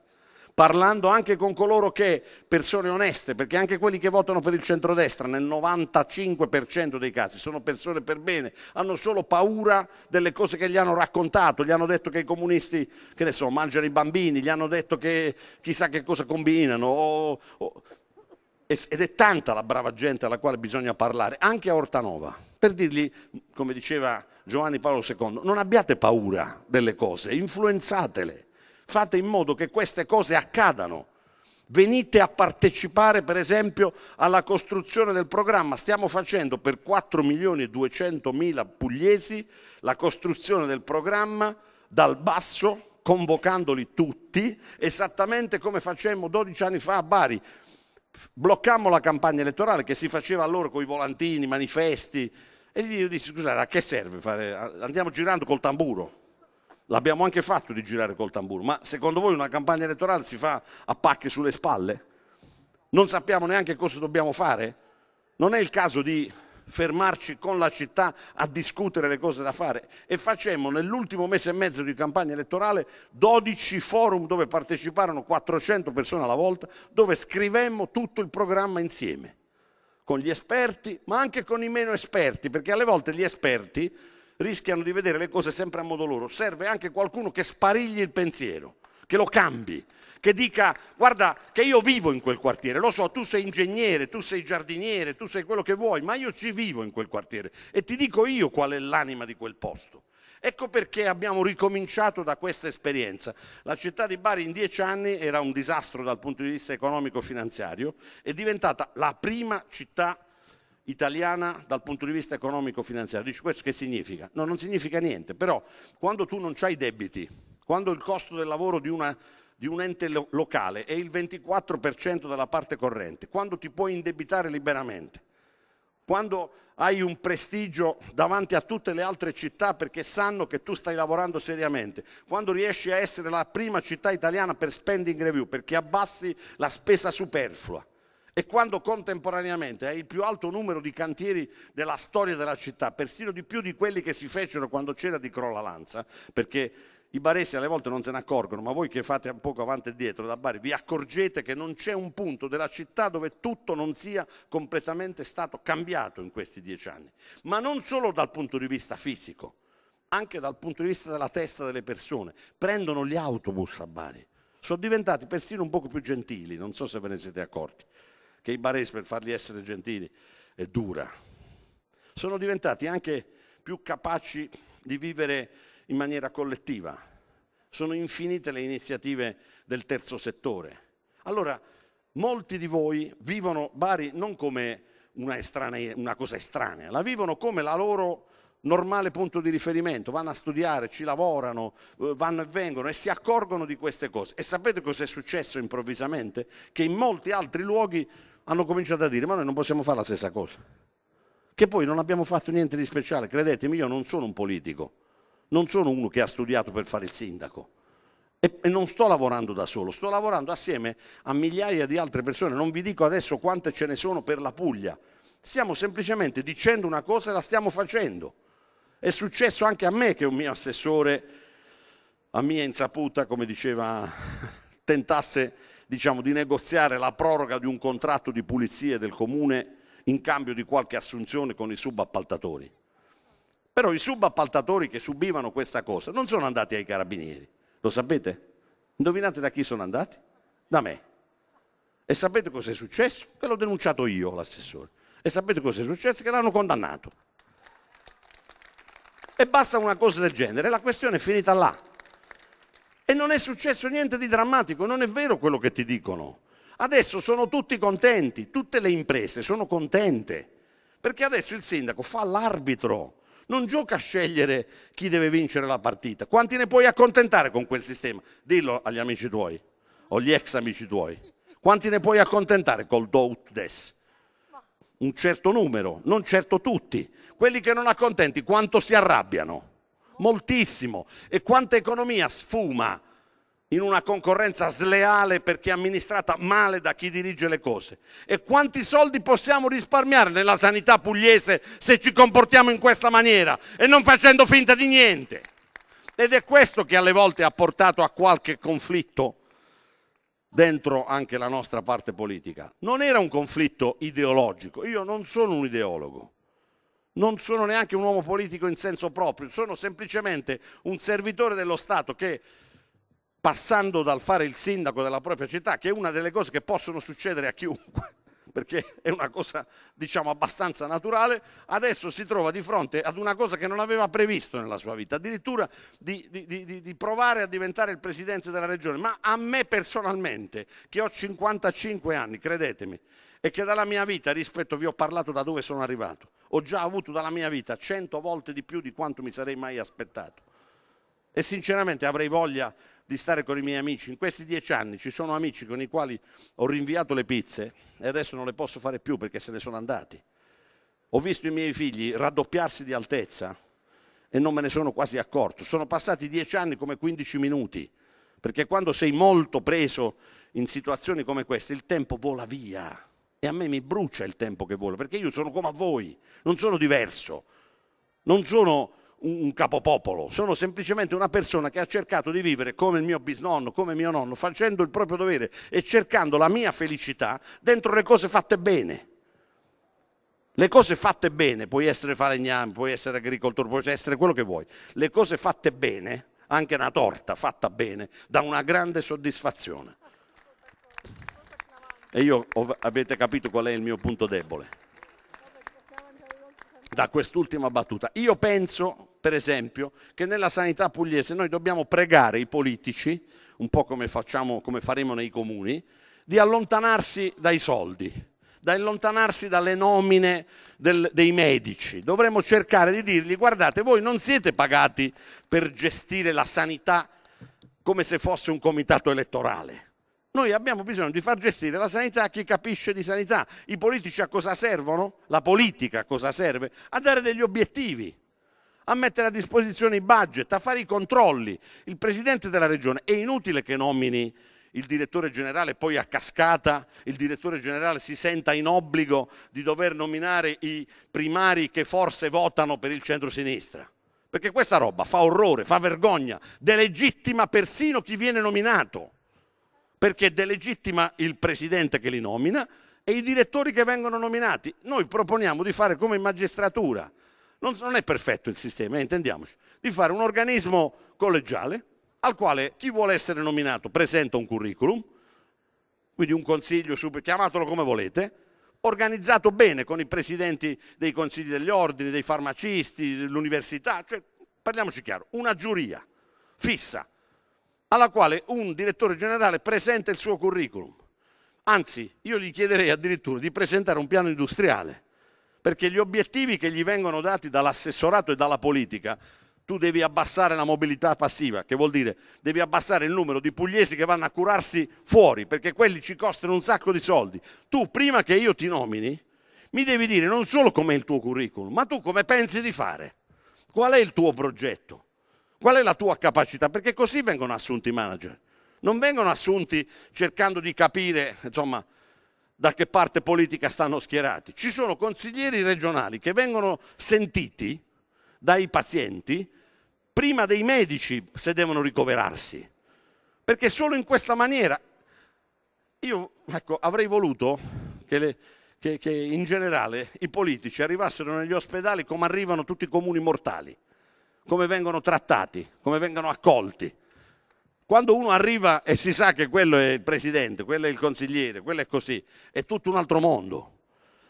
parlando anche con coloro che, persone oneste, perché anche quelli che votano per il centrodestra nel 95% dei casi sono persone per bene, hanno solo paura delle cose che gli hanno raccontato, gli hanno detto che i comunisti, che ne so, mangiano i bambini, gli hanno detto che chissà che cosa combinano, o, o, ed è tanta la brava gente alla quale bisogna parlare, anche a Ortanova, per dirgli, come diceva Giovanni Paolo II, non abbiate paura delle cose, influenzatele, fate in modo che queste cose accadano. Venite a partecipare per esempio alla costruzione del programma. Stiamo facendo per 4 milioni e 200 mila pugliesi la costruzione del programma dal basso, convocandoli tutti, esattamente come facemmo 12 anni fa a Bari bloccammo la campagna elettorale che si faceva allora con i volantini, manifesti e gli dissi scusate a che serve fare? Andiamo girando col tamburo. L'abbiamo anche fatto di girare col tamburo, ma secondo voi una campagna elettorale si fa a pacche sulle spalle? Non sappiamo neanche cosa dobbiamo fare? Non è il caso di fermarci con la città a discutere le cose da fare e facemmo nell'ultimo mese e mezzo di campagna elettorale 12 forum dove parteciparono 400 persone alla volta, dove scrivemmo tutto il programma insieme, con gli esperti ma anche con i meno esperti, perché alle volte gli esperti rischiano di vedere le cose sempre a modo loro, serve anche qualcuno che sparigli il pensiero, che lo cambi, che dica guarda che io vivo in quel quartiere, lo so, tu sei ingegnere, tu sei giardiniere, tu sei quello che vuoi, ma io ci vivo in quel quartiere e ti dico io qual è l'anima di quel posto. Ecco perché abbiamo ricominciato da questa esperienza. La città di Bari in dieci anni era un disastro dal punto di vista economico-finanziario, è diventata la prima città italiana dal punto di vista economico-finanziario. Dici questo che significa? No, non significa niente, però quando tu non hai debiti, quando il costo del lavoro di una di un ente lo- locale è il 24% della parte corrente, quando ti puoi indebitare liberamente, quando hai un prestigio davanti a tutte le altre città perché sanno che tu stai lavorando seriamente, quando riesci a essere la prima città italiana per spending review, perché abbassi la spesa superflua, e quando contemporaneamente hai il più alto numero di cantieri della storia della città, persino di più di quelli che si fecero quando c'era di Crolla Lanza, perché i baresi alle volte non se ne accorgono, ma voi che fate un poco avanti e dietro da Bari vi accorgete che non c'è un punto della città dove tutto non sia completamente stato cambiato in questi dieci anni, ma non solo dal punto di vista fisico, anche dal punto di vista della testa delle persone. Prendono gli autobus a Bari, sono diventati persino un poco più gentili, non so se ve ne siete accorti, che i baresi per farli essere gentili è dura. Sono diventati anche più capaci di vivere in maniera collettiva. Sono infinite le iniziative del terzo settore. Allora, molti di voi vivono Bari non come una, estranea, una cosa estranea, la vivono come la loro normale punto di riferimento, vanno a studiare, ci lavorano, eh, vanno e vengono e si accorgono di queste cose. E sapete cosa è successo improvvisamente? Che in molti altri luoghi hanno cominciato a dire ma noi non possiamo fare la stessa cosa. Che poi non abbiamo fatto niente di speciale, credetemi, io non sono un politico, non sono uno che ha studiato per fare il sindaco e, non sto lavorando da solo, sto lavorando assieme a migliaia di altre persone, non vi dico adesso quante ce ne sono per la Puglia, stiamo semplicemente dicendo una cosa e la stiamo facendo. È successo anche a me che un mio assessore, a mia insaputa, come diceva, tentasse diciamo, di negoziare la proroga di un contratto di pulizie del comune in cambio di qualche assunzione con i subappaltatori. Però i subappaltatori che subivano questa cosa non sono andati ai carabinieri, lo sapete? Indovinate da chi sono andati? Da me. E sapete cosa è successo? Che l'ho denunciato io, l'assessore. E sapete cosa è successo? Che l'hanno condannato. E basta una cosa del genere, la questione è finita là. E non è successo niente di drammatico, non è vero quello che ti dicono. Adesso sono tutti contenti, tutte le imprese sono contente, perché adesso il sindaco fa l'arbitro non gioca a scegliere chi deve vincere la partita. Quanti ne puoi accontentare con quel sistema? Dillo agli amici tuoi o agli ex amici tuoi. Quanti ne puoi accontentare col Dout Des? Un certo numero, non certo tutti. Quelli che non accontenti, quanto si arrabbiano? Moltissimo. E quanta economia sfuma in una concorrenza sleale perché amministrata male da chi dirige le cose. E quanti soldi possiamo risparmiare nella sanità pugliese se ci comportiamo in questa maniera e non facendo finta di niente? Ed è questo che alle volte ha portato a qualche conflitto dentro anche la nostra parte politica. Non era un conflitto ideologico, io non sono un ideologo. Non sono neanche un uomo politico in senso proprio, sono semplicemente un servitore dello Stato che passando dal fare il sindaco della propria città, che è una delle cose che possono succedere a chiunque, perché è una cosa diciamo abbastanza naturale, adesso si trova di fronte ad una cosa che non aveva previsto nella sua vita, addirittura di, di, di, di provare a diventare il presidente della regione. Ma a me personalmente, che ho 55 anni, credetemi, e che dalla mia vita, rispetto, vi ho parlato da dove sono arrivato, ho già avuto dalla mia vita 100 volte di più di quanto mi sarei mai aspettato. E sinceramente avrei voglia di stare con i miei amici. In questi dieci anni ci sono amici con i quali ho rinviato le pizze e adesso non le posso fare più perché se ne sono andati. Ho visto i miei figli raddoppiarsi di altezza e non me ne sono quasi accorto. Sono passati dieci anni come 15 minuti, perché quando sei molto preso in situazioni come queste il tempo vola via. E a me mi brucia il tempo che vuole, perché io sono come a voi, non sono diverso, non sono un capopopolo, sono semplicemente una persona che ha cercato di vivere come il mio bisnonno, come mio nonno, facendo il proprio dovere e cercando la mia felicità dentro le cose fatte bene. Le cose fatte bene, puoi essere falegname, puoi essere agricoltore, puoi essere quello che vuoi. Le cose fatte bene, anche una torta fatta bene, dà una grande soddisfazione. E io avete capito qual è il mio punto debole da quest'ultima battuta. Io penso, per esempio, che nella sanità pugliese noi dobbiamo pregare i politici, un po' come, facciamo, come faremo nei comuni, di allontanarsi dai soldi, da allontanarsi dalle nomine del, dei medici. Dovremmo cercare di dirgli, guardate, voi non siete pagati per gestire la sanità come se fosse un comitato elettorale. Noi abbiamo bisogno di far gestire la sanità a chi capisce di sanità. I politici a cosa servono? La politica a cosa serve? A dare degli obiettivi, a mettere a disposizione i budget, a fare i controlli. Il presidente della regione è inutile che nomini il direttore generale, poi a cascata il direttore generale si senta in obbligo di dover nominare i primari che forse votano per il centro-sinistra. Perché questa roba fa orrore, fa vergogna, delegittima persino chi viene nominato perché delegittima il presidente che li nomina e i direttori che vengono nominati. Noi proponiamo di fare come in magistratura, non, non è perfetto il sistema, eh, intendiamoci, di fare un organismo collegiale al quale chi vuole essere nominato presenta un curriculum, quindi un consiglio, super, chiamatelo come volete, organizzato bene con i presidenti dei consigli degli ordini, dei farmacisti, dell'università, cioè, parliamoci chiaro, una giuria fissa alla quale un direttore generale presenta il suo curriculum. Anzi, io gli chiederei addirittura di presentare un piano industriale, perché gli obiettivi che gli vengono dati dall'assessorato e dalla politica, tu devi abbassare la mobilità passiva, che vuol dire devi abbassare il numero di pugliesi che vanno a curarsi fuori, perché quelli ci costano un sacco di soldi. Tu, prima che io ti nomini, mi devi dire non solo com'è il tuo curriculum, ma tu come pensi di fare. Qual è il tuo progetto? Qual è la tua capacità? Perché così vengono assunti i manager. Non vengono assunti cercando di capire, insomma, da che parte politica stanno schierati. Ci sono consiglieri regionali che vengono sentiti dai pazienti prima dei medici se devono ricoverarsi. Perché solo in questa maniera io ecco, avrei voluto che, le, che, che in generale i politici arrivassero negli ospedali come arrivano tutti i comuni mortali come vengono trattati, come vengono accolti. Quando uno arriva e si sa che quello è il presidente, quello è il consigliere, quello è così, è tutto un altro mondo.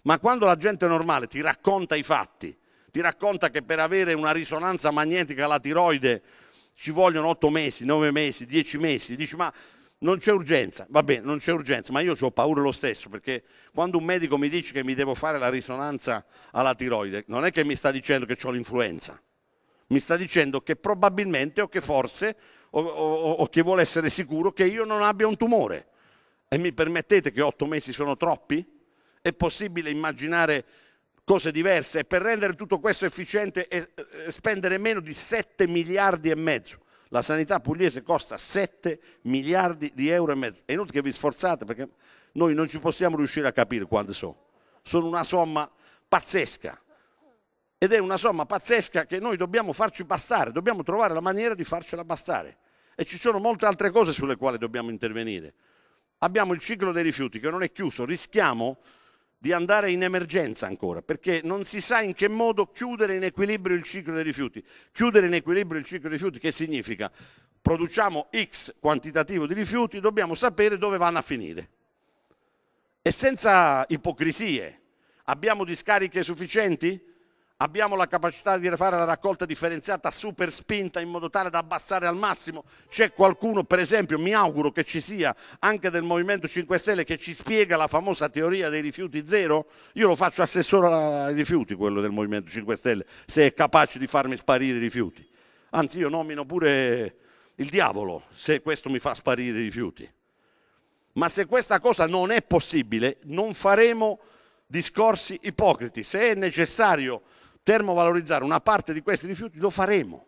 Ma quando la gente normale ti racconta i fatti, ti racconta che per avere una risonanza magnetica alla tiroide ci vogliono otto mesi, nove mesi, dieci mesi, dici ma non c'è urgenza, va bene, non c'è urgenza, ma io ho paura lo stesso perché quando un medico mi dice che mi devo fare la risonanza alla tiroide, non è che mi sta dicendo che ho l'influenza mi sta dicendo che probabilmente o che forse o, o, o, che vuole essere sicuro che io non abbia un tumore. E mi permettete che otto mesi sono troppi? È possibile immaginare cose diverse e per rendere tutto questo efficiente e, spendere meno di 7 miliardi e mezzo. La sanità pugliese costa 7 miliardi di euro e mezzo. È inutile che vi sforzate perché noi non ci possiamo riuscire a capire quante sono. Sono una somma pazzesca ed è una somma pazzesca che noi dobbiamo farci bastare, dobbiamo trovare la maniera di farcela bastare. E ci sono molte altre cose sulle quali dobbiamo intervenire. Abbiamo il ciclo dei rifiuti che non è chiuso, rischiamo di andare in emergenza ancora, perché non si sa in che modo chiudere in equilibrio il ciclo dei rifiuti. Chiudere in equilibrio il ciclo dei rifiuti che significa? Produciamo X quantitativo di rifiuti, dobbiamo sapere dove vanno a finire. E senza ipocrisie, abbiamo discariche sufficienti? Abbiamo la capacità di fare la raccolta differenziata super spinta in modo tale da abbassare al massimo. C'è qualcuno, per esempio, mi auguro che ci sia anche del Movimento 5 Stelle che ci spiega la famosa teoria dei rifiuti zero? Io lo faccio assessore ai rifiuti, quello del Movimento 5 Stelle, se è capace di farmi sparire i rifiuti. Anzi, io nomino pure il diavolo se questo mi fa sparire i rifiuti. Ma se questa cosa non è possibile, non faremo discorsi ipocriti. Se è necessario termovalorizzare una parte di questi rifiuti, lo faremo.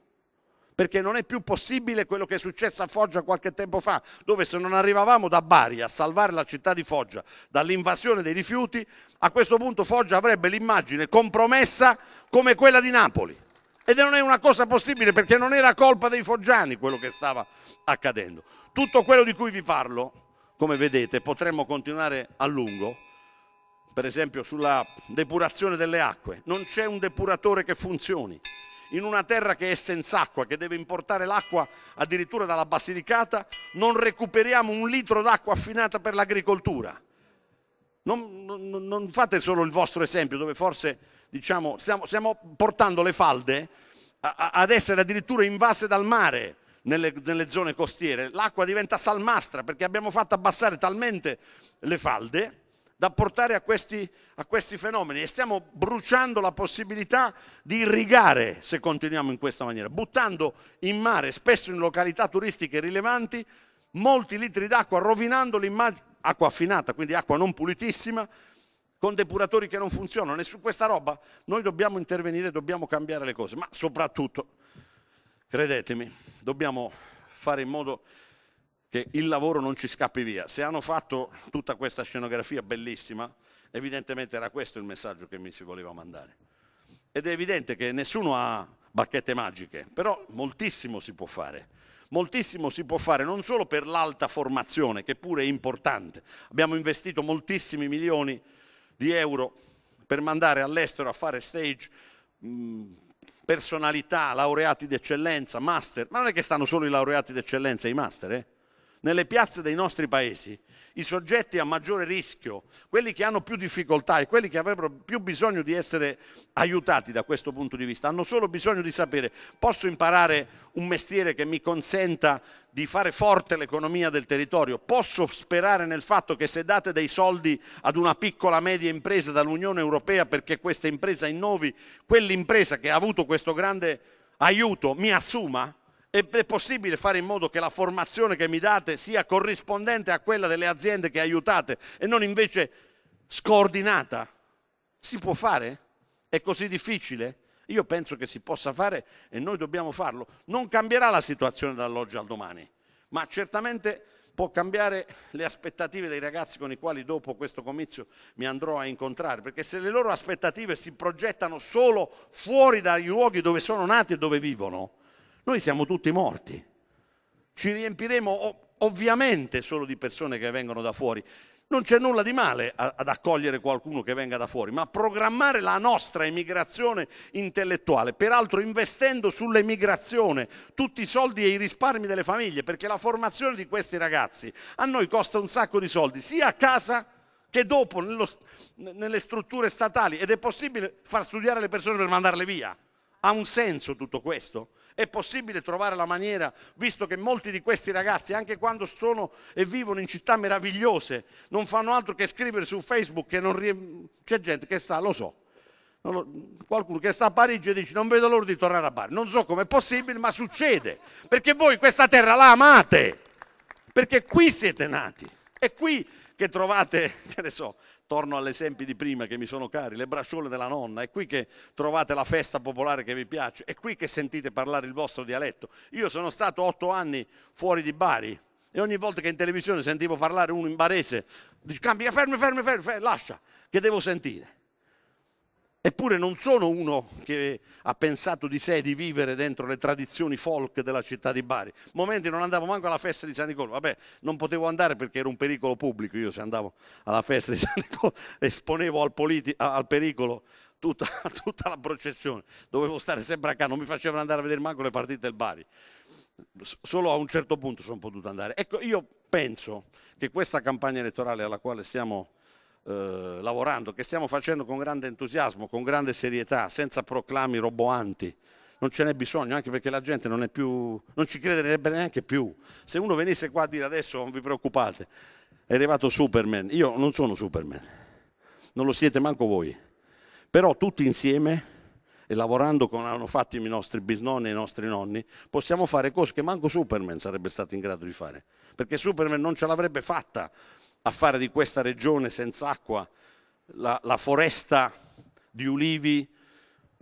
perché non è più possibile quello che è successo a Foggia qualche tempo fa, dove se non arrivavamo da Bari a salvare la città di Foggia dall'invasione dei rifiuti, a questo punto Foggia avrebbe l'immagine compromessa come quella di Napoli. Ed non è una cosa possibile perché non era colpa dei foggiani quello che stava accadendo. Tutto quello di cui vi parlo, come vedete, potremmo continuare a lungo, per esempio sulla depurazione delle acque. Non c'è un depuratore che funzioni in una terra che è senza acqua, che deve importare l'acqua addirittura dalla Basilicata, non recuperiamo un litro d'acqua affinata per l'agricoltura. Non, non, non, fate solo il vostro esempio, dove forse diciamo, stiamo, stiamo portando le falde a, a, ad essere addirittura invase dal mare nelle, nelle zone costiere. L'acqua diventa salmastra perché abbiamo fatto abbassare talmente le falde da portare a questi, a questi, fenomeni e stiamo bruciando la possibilità di irrigare se continuiamo in questa maniera, buttando in mare, spesso in località turistiche rilevanti, molti litri d'acqua, rovinando l'immagine, acqua affinata, quindi acqua non pulitissima, con depuratori che non funzionano. E su questa roba noi dobbiamo intervenire, dobbiamo cambiare le cose, ma soprattutto, credetemi, dobbiamo fare in modo che il lavoro non ci scappi via. Se hanno fatto tutta questa scenografia bellissima, evidentemente era questo il messaggio che mi si voleva mandare. Ed è evidente che nessuno ha bacchette magiche, però moltissimo si può fare. Moltissimo si può fare non solo per l'alta formazione, che pure è importante. Abbiamo investito moltissimi milioni di euro per mandare all'estero a fare stage personalità, laureati d'eccellenza, master, ma non è che stanno solo i laureati d'eccellenza e i master, eh? Nelle piazze dei nostri paesi i soggetti a maggiore rischio, quelli che hanno più difficoltà e quelli che avrebbero più bisogno di essere aiutati da questo punto di vista, hanno solo bisogno di sapere posso imparare un mestiere che mi consenta di fare forte l'economia del territorio, posso sperare nel fatto che se date dei soldi ad una piccola media impresa dall'Unione Europea perché questa impresa innovi, quell'impresa che ha avuto questo grande aiuto mi assuma? È possibile fare in modo che la formazione che mi date sia corrispondente a quella delle aziende che aiutate e non invece scordinata? Si può fare? È così difficile? Io penso che si possa fare e noi dobbiamo farlo. Non cambierà la situazione dall'oggi al domani, ma certamente può cambiare le aspettative dei ragazzi con i quali dopo questo comizio mi andrò a incontrare, perché se le loro aspettative si progettano solo fuori dai luoghi dove sono nati e dove vivono, noi siamo tutti morti. Ci riempiremo ovviamente solo di persone che vengono da fuori. Non c'è nulla di male ad accogliere qualcuno che venga da fuori, ma programmare la nostra emigrazione intellettuale, peraltro investendo sull'emigrazione tutti i soldi e i risparmi delle famiglie, perché la formazione di questi ragazzi a noi costa un sacco di soldi, sia a casa che dopo nello, nelle strutture statali ed è possibile far studiare le persone per mandarle via. Ha un senso tutto questo? È possibile trovare la maniera, visto che molti di questi ragazzi, anche quando sono e vivono in città meravigliose, non fanno altro che scrivere su Facebook che non rie... C'è gente che sta, lo so, qualcuno che sta a Parigi e dice non vedo l'ora di tornare a Bari. Non so come è possibile, ma succede, perché voi questa terra la amate, perché qui siete nati. È qui che trovate, che ne so, torno all'esempio di prima che mi sono cari, le bracciole della nonna, è qui che trovate la festa popolare che vi piace, è qui che sentite parlare il vostro dialetto. Io sono stato otto anni fuori di Bari e ogni volta che in televisione sentivo parlare uno in barese, dico cambia, fermi, fermi, fermi, fermi, lascia, che devo sentire. Eppure non sono uno che ha pensato di sé di vivere dentro le tradizioni folk della città di Bari. Momenti non andavo manco alla festa di San Nicola. Vabbè, non potevo andare perché era un pericolo pubblico. Io se andavo alla festa di San Nicola esponevo al, politi- al pericolo tutta, tutta, la processione. Dovevo stare sempre a casa, non mi facevano andare a vedere manco le partite del Bari. Solo a un certo punto sono potuto andare. Ecco, io penso che questa campagna elettorale alla quale stiamo eh, lavorando, che stiamo facendo con grande entusiasmo, con grande serietà, senza proclami roboanti. Non ce n'è bisogno, anche perché la gente non, più, non ci crederebbe neanche più. Se uno venisse qua a dire adesso non vi preoccupate, è arrivato Superman, io non sono Superman, non lo siete manco voi, però tutti insieme e lavorando come hanno fatto i nostri bisnonni e i nostri nonni, possiamo fare cose che manco Superman sarebbe stato in grado di fare, perché Superman non ce l'avrebbe fatta a fare di questa regione senza acqua la, la foresta di ulivi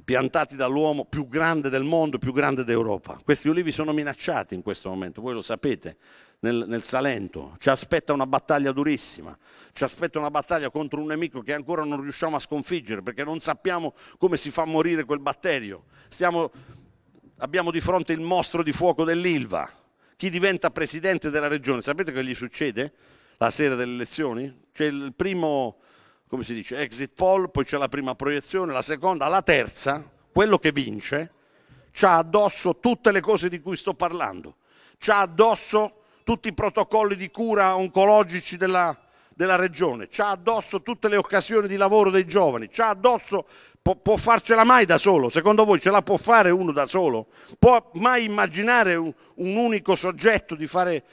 piantati dall'uomo più grande del mondo, più grande d'Europa. Questi ulivi sono minacciati in questo momento, voi lo sapete, nel, nel, Salento. Ci aspetta una battaglia durissima, ci aspetta una battaglia contro un nemico che ancora non riusciamo a sconfiggere perché non sappiamo come si fa morire quel batterio. Stiamo, abbiamo di fronte il mostro di fuoco dell'Ilva. Chi diventa presidente della regione, sapete che gli succede la sera delle elezioni? C'è il primo come si dice, exit poll, poi c'è la prima proiezione, la seconda, la terza, quello che vince, ha addosso tutte le cose di cui sto parlando, ha addosso tutti i protocolli di cura oncologici della, della regione, ha addosso tutte le occasioni di lavoro dei giovani, ha addosso, può, farcela mai da solo? Secondo voi ce la può fare uno da solo? Può mai immaginare un unico soggetto di fare...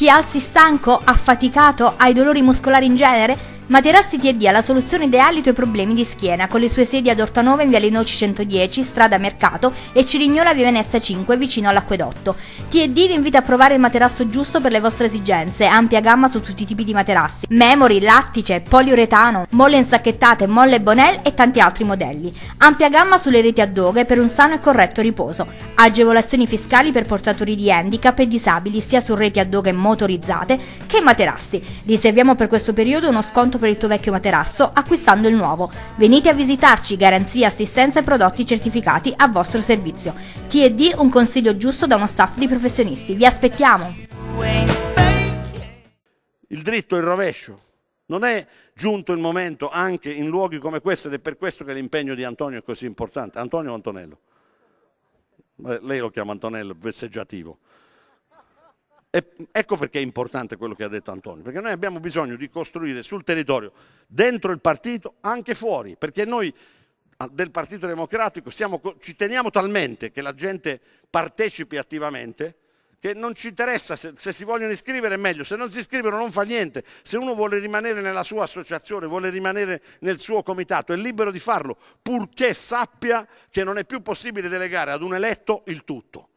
Ti alzi stanco, affaticato, hai dolori muscolari in genere? Materassi TD ha la soluzione ideale ai tuoi problemi di schiena, con le sue sedi ad Ortanova in Viale Noci 110, strada Mercato e Cirignola via Venezia 5, vicino all'acquedotto. TD vi invita a provare il materasso giusto per le vostre esigenze, ampia gamma su tutti i tipi di materassi, memory, lattice, poliuretano, molle insacchettate, molle Bonel e tanti altri modelli. Ampia gamma sulle reti a doghe per un sano e corretto riposo. Agevolazioni fiscali per portatori di handicap e disabili sia su reti a doghe motorizzate che materassi. Riserviamo per questo periodo uno sconto per il tuo vecchio materasso acquistando il nuovo. Venite a visitarci, garanzia, assistenza e prodotti certificati a vostro servizio. TD un consiglio giusto da uno staff di professionisti. Vi aspettiamo! Il dritto e il rovescio. Non è giunto il momento anche in luoghi come questo ed è per questo che l'impegno di Antonio è così importante. Antonio o Antonello? Eh, lei lo chiama Antonello, vezzeggiativo. E ecco perché è importante quello che ha detto Antonio, perché noi abbiamo bisogno di costruire sul territorio, dentro il partito, anche fuori, perché noi ah, del Partito Democratico siamo, ci teniamo talmente che la gente partecipi attivamente che non ci interessa se, se, si vogliono iscrivere è meglio, se non si iscrivono non fa niente, se uno vuole rimanere nella sua associazione, vuole rimanere nel suo comitato, è libero di farlo, purché sappia che non è più possibile delegare ad un eletto il tutto,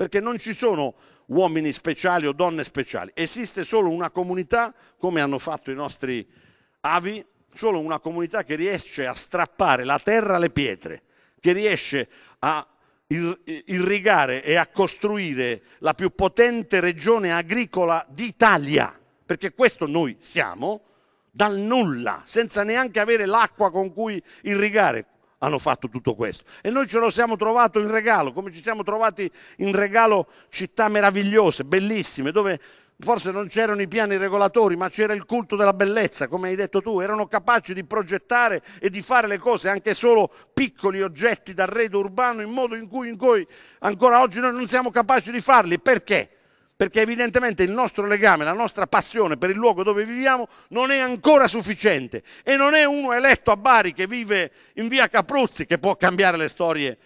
perché non ci sono uomini speciali o donne speciali. Esiste solo una comunità, come hanno fatto i nostri avi, solo una comunità che riesce a strappare la terra alle pietre, che riesce a irrigare e a costruire la più potente regione agricola d'Italia, perché questo noi siamo, dal nulla, senza neanche avere l'acqua con cui irrigare hanno fatto tutto questo. E noi ce lo siamo trovato in regalo, come ci siamo trovati in regalo città meravigliose, bellissime, dove forse non c'erano i piani regolatori, ma c'era il culto della bellezza, come hai detto tu, erano capaci di progettare e di fare le cose, anche solo piccoli oggetti d'arredo urbano, in modo in cui, in cui ancora oggi noi non siamo capaci di farli. Perché? Perché evidentemente il nostro legame, la nostra passione per il luogo dove viviamo non è ancora sufficiente e non è uno eletto a Bari che vive in via Capruzzi che può cambiare le storie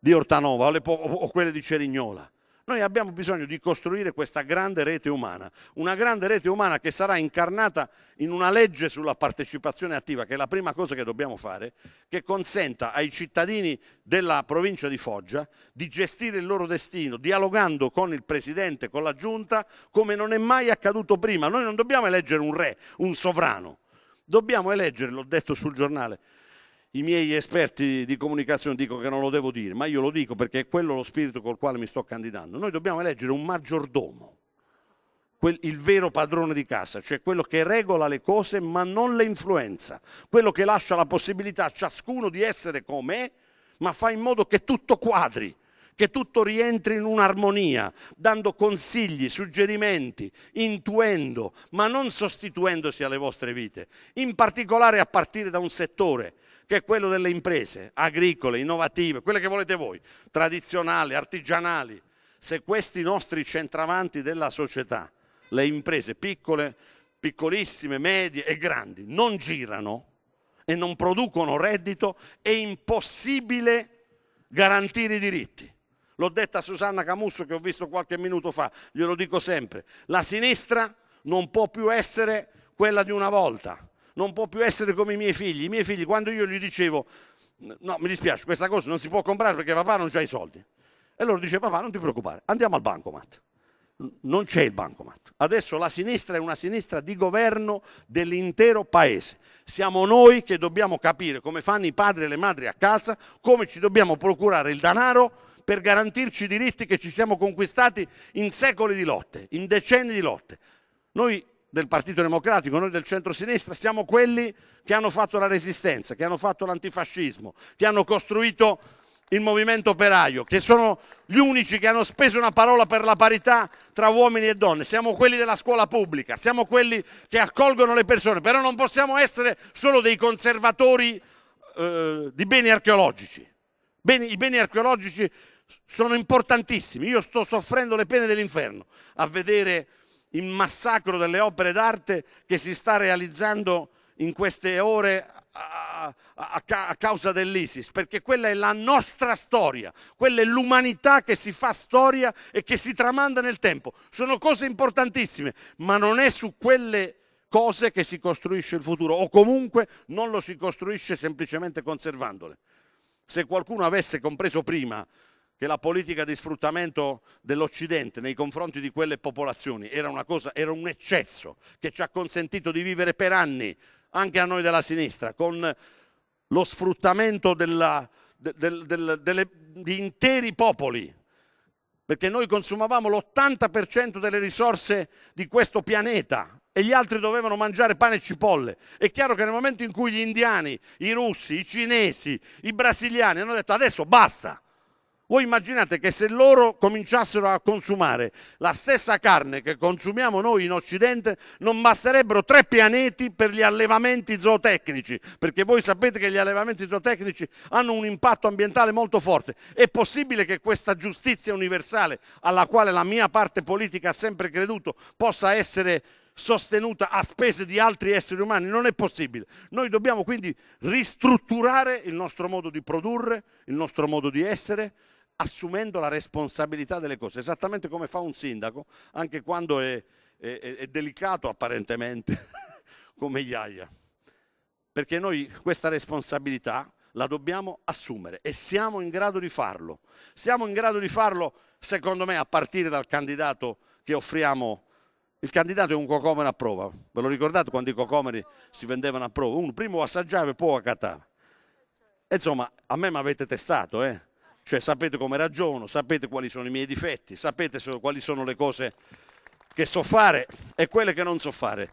di Ortanova o, po- o quelle di Cerignola. Noi abbiamo bisogno di costruire questa grande rete umana, una grande rete umana che sarà incarnata in una legge sulla partecipazione attiva, che è la prima cosa che dobbiamo fare, che consenta ai cittadini della provincia di Foggia di gestire il loro destino, dialogando con il Presidente, con la Giunta, come non è mai accaduto prima. Noi non dobbiamo eleggere un re, un sovrano, dobbiamo eleggere, l'ho detto sul giornale, i miei esperti di comunicazione dicono che non lo devo dire, ma io lo dico perché è quello lo spirito col quale mi sto candidando. Noi dobbiamo eleggere un maggiordomo, quel, il vero padrone di casa, cioè quello che regola le cose ma non le influenza, quello che lascia la possibilità a ciascuno di essere com'è, ma fa in modo che tutto quadri, che tutto rientri in un'armonia, dando consigli, suggerimenti, intuendo, ma non sostituendosi alle vostre vite, in particolare a partire da un settore che è quello delle imprese agricole, innovative, quelle che volete voi, tradizionali, artigianali. Se questi nostri centravanti della società, le imprese piccole, piccolissime, medie e grandi, non girano e non producono reddito, è impossibile garantire i diritti. L'ho detta a Susanna Camusso che ho visto qualche minuto fa, glielo dico sempre, la sinistra non può più essere quella di una volta non può più essere come i miei figli. I miei figli, quando io gli dicevo, no, mi dispiace, questa cosa non si può comprare perché papà non ha i soldi. E loro dice, papà, non ti preoccupare, andiamo al bancomat. non c'è il bancomat. Adesso la sinistra è una sinistra di governo dell'intero paese. Siamo noi che dobbiamo capire come fanno i padri e le madri a casa, come ci dobbiamo procurare il denaro per garantirci i diritti che ci siamo conquistati in secoli di lotte, in decenni di lotte. Noi del Partito Democratico, noi del centro-sinistra, siamo quelli che hanno fatto la resistenza, che hanno fatto l'antifascismo, che hanno costruito il movimento operaio, che sono gli unici che hanno speso una parola per la parità tra uomini e donne, siamo quelli della scuola pubblica, siamo quelli che accolgono le persone, però non possiamo essere solo dei conservatori eh, di beni archeologici. Beni, I beni archeologici sono importantissimi, io sto soffrendo le pene dell'inferno a vedere il massacro delle opere d'arte che si sta realizzando in queste ore a, a, a, causa dell'ISIS, perché quella è la nostra storia, quella è l'umanità che si fa storia e che si tramanda nel tempo. Sono cose importantissime, ma non è su quelle cose che si costruisce il futuro, o comunque non lo si costruisce semplicemente conservandole. Se qualcuno avesse compreso prima che la politica di sfruttamento dell'Occidente nei confronti di quelle popolazioni era, cosa, era un eccesso che ci ha consentito di vivere per anni anche a noi della sinistra, con lo sfruttamento della, del, del, delle, di interi popoli, perché noi consumavamo l'80% delle risorse di questo pianeta e gli altri dovevano mangiare pane e cipolle. È chiaro che nel momento in cui gli indiani, i russi, i cinesi, i brasiliani hanno detto adesso basta, voi immaginate che se loro cominciassero a consumare la stessa carne che consumiamo noi in Occidente, non basterebbero tre pianeti per gli allevamenti zootecnici, perché voi sapete che gli allevamenti zootecnici hanno un impatto ambientale molto forte. È possibile che questa giustizia universale, alla quale la mia parte politica ha sempre creduto, possa essere sostenuta a spese di altri esseri umani? Non è possibile. Noi dobbiamo quindi ristrutturare il nostro modo di produrre, il nostro modo di essere, assumendo la responsabilità delle cose, esattamente come fa un sindaco, anche quando è, è, è delicato apparentemente, come Iaia. Perché noi questa responsabilità la dobbiamo assumere e siamo in grado di farlo. Siamo in grado di farlo, secondo me, a partire dal candidato che offriamo. Il candidato è un cocomero a prova. Ve lo ricordate quando i cocomeri si vendevano a prova? Uno prima assaggiava e poi accattava. Insomma, a me mi avete testato, eh? Cioè sapete come ragiono, sapete quali sono i miei difetti, sapete quali sono le cose che so fare e quelle che non so fare.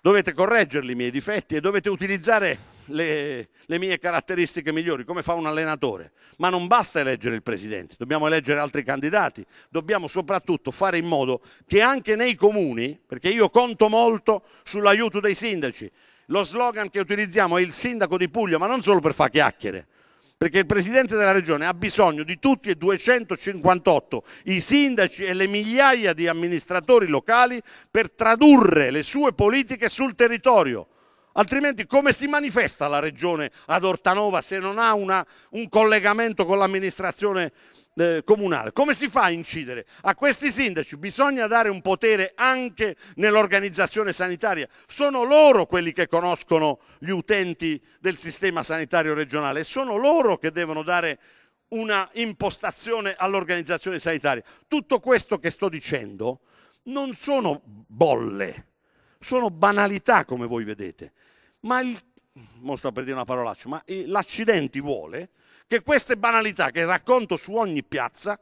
Dovete correggerli i miei difetti e dovete utilizzare le, le, mie caratteristiche migliori, come fa un allenatore. Ma non basta eleggere il presidente, dobbiamo eleggere altri candidati, dobbiamo soprattutto fare in modo che anche nei comuni, perché io conto molto sull'aiuto dei sindaci, lo slogan che utilizziamo è il sindaco di Puglia, ma non solo per fare chiacchiere, perché il Presidente della Regione ha bisogno di tutti e 258 i sindaci e le migliaia di amministratori locali per tradurre le sue politiche sul territorio. Altrimenti come si manifesta la regione ad Ortanova se non ha una, un collegamento con l'amministrazione eh, comunale? Come si fa a incidere? A questi sindaci bisogna dare un potere anche nell'organizzazione sanitaria. Sono loro quelli che conoscono gli utenti del sistema sanitario regionale e sono loro che devono dare una impostazione all'organizzazione sanitaria. Tutto questo che sto dicendo non sono bolle sono banalità come voi vedete, ma il, sto per dire una parolaccia, ma l'accidente vuole che queste banalità che racconto su ogni piazza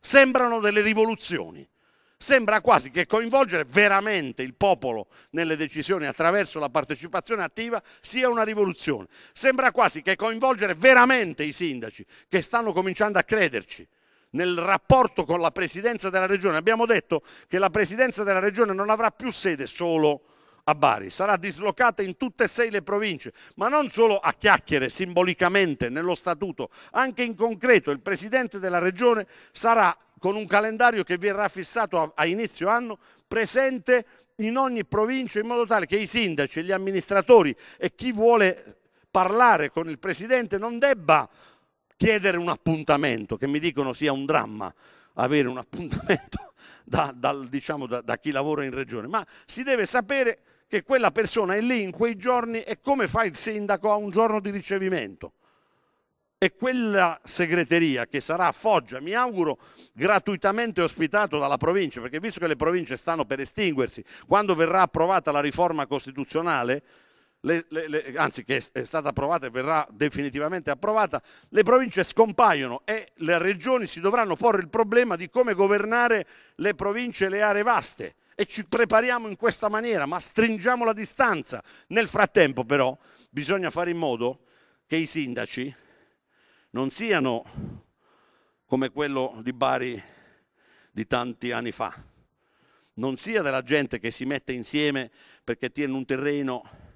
sembrano delle rivoluzioni. Sembra quasi che coinvolgere veramente il popolo nelle decisioni attraverso la partecipazione attiva sia una rivoluzione. Sembra quasi che coinvolgere veramente i sindaci che stanno cominciando a crederci nel rapporto con la presidenza della regione. Abbiamo detto che la presidenza della regione non avrà più sede solo a Bari, sarà dislocata in tutte e sei le province, ma non solo a chiacchiere simbolicamente nello statuto, anche in concreto il presidente della regione sarà con un calendario che verrà fissato a, inizio anno presente in ogni provincia in modo tale che i sindaci, gli amministratori e chi vuole parlare con il presidente non debba chiedere un appuntamento, che mi dicono sia un dramma avere un appuntamento da, da, diciamo, da, da chi lavora in regione, ma si deve sapere che quella persona è lì in quei giorni e come fa il sindaco a un giorno di ricevimento. e quella segreteria che sarà a Foggia, mi auguro gratuitamente ospitato dalla provincia, perché visto che le province stanno per estinguersi, quando verrà approvata la riforma costituzionale, le, le, le, anzi che è stata approvata e verrà definitivamente approvata, le province scompaiono e le regioni si dovranno porre il problema di come governare le province e le aree vaste. E ci prepariamo in questa maniera, ma stringiamo la distanza. Nel frattempo però bisogna fare in modo che i sindaci non siano come quello di Bari di tanti anni fa, non sia della gente che si mette insieme perché tiene un terreno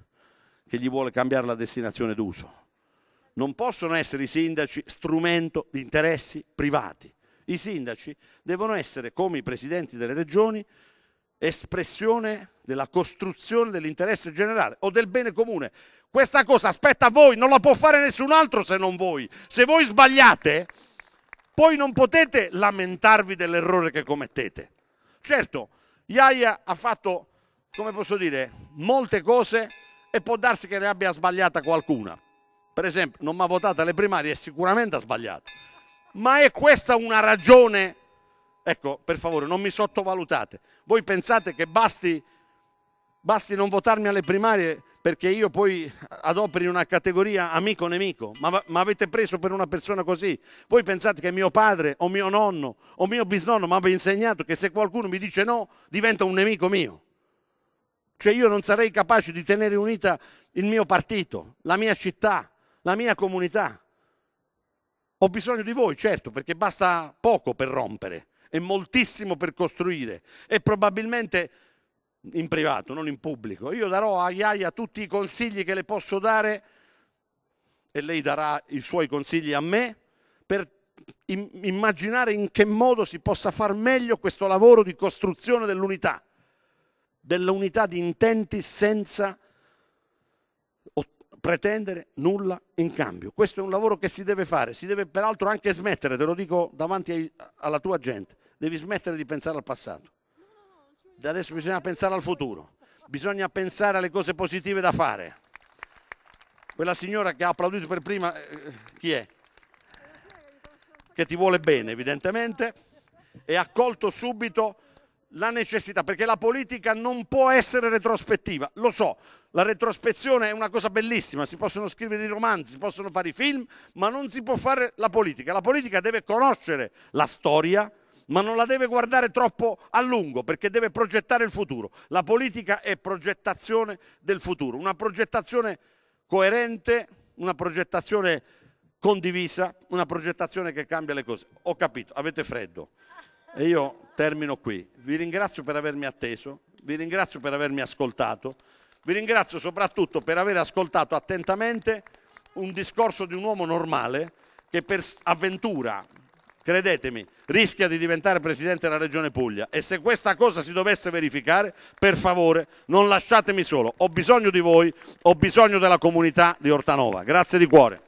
che gli vuole cambiare la destinazione d'uso. Non possono essere i sindaci strumento di interessi privati. I sindaci devono essere, come i presidenti delle regioni, espressione della costruzione dell'interesse generale o del bene comune. Questa cosa aspetta voi, non la può fare nessun altro se non voi. Se voi sbagliate, poi non potete lamentarvi dell'errore che commettete. Certo, Iaia ha fatto, come posso dire, molte cose e può darsi che ne abbia sbagliata qualcuna. Per esempio, non mi ha votato alle primarie e sicuramente ha sbagliato. Ma è questa una ragione Ecco, per favore, non mi sottovalutate. Voi pensate che basti, basti non votarmi alle primarie perché io poi adoperi una categoria amico-nemico? Ma mi avete preso per una persona così? Voi pensate che mio padre o mio nonno o mio bisnonno mi abbia insegnato che se qualcuno mi dice no diventa un nemico mio? Cioè io non sarei capace di tenere unita il mio partito, la mia città, la mia comunità. Ho bisogno di voi, certo, perché basta poco per rompere e moltissimo per costruire e probabilmente in privato, non in pubblico. Io darò a Iaia tutti i consigli che le posso dare e lei darà i suoi consigli a me per immaginare in che modo si possa far meglio questo lavoro di costruzione dell'unità, dell'unità di intenti senza pretendere nulla in cambio. Questo è un lavoro che si deve fare, si deve peraltro anche smettere, te lo dico davanti ai, alla tua gente, devi smettere di pensare al passato. Da adesso bisogna pensare al futuro, bisogna pensare alle cose positive da fare. Quella signora che ha applaudito per prima, eh, chi è? Che ti vuole bene, evidentemente, e ha colto subito la necessità, perché la politica non può essere retrospettiva, lo so, la retrospezione è una cosa bellissima, si possono scrivere i romanzi, si possono fare i film, ma non si può fare la politica. La politica deve conoscere la storia, ma non la deve guardare troppo a lungo perché deve progettare il futuro. La politica è progettazione del futuro, una progettazione coerente, una progettazione condivisa, una progettazione che cambia le cose. Ho capito, avete freddo. E io termino qui. Vi ringrazio per avermi atteso, vi ringrazio per avermi ascoltato, vi ringrazio soprattutto per aver ascoltato attentamente un discorso di un uomo normale che per avventura, credetemi, rischia di diventare presidente della regione Puglia e se questa cosa si dovesse verificare, per favore non lasciatemi solo, ho bisogno di voi, ho bisogno della comunità di Ortanova. Grazie di cuore.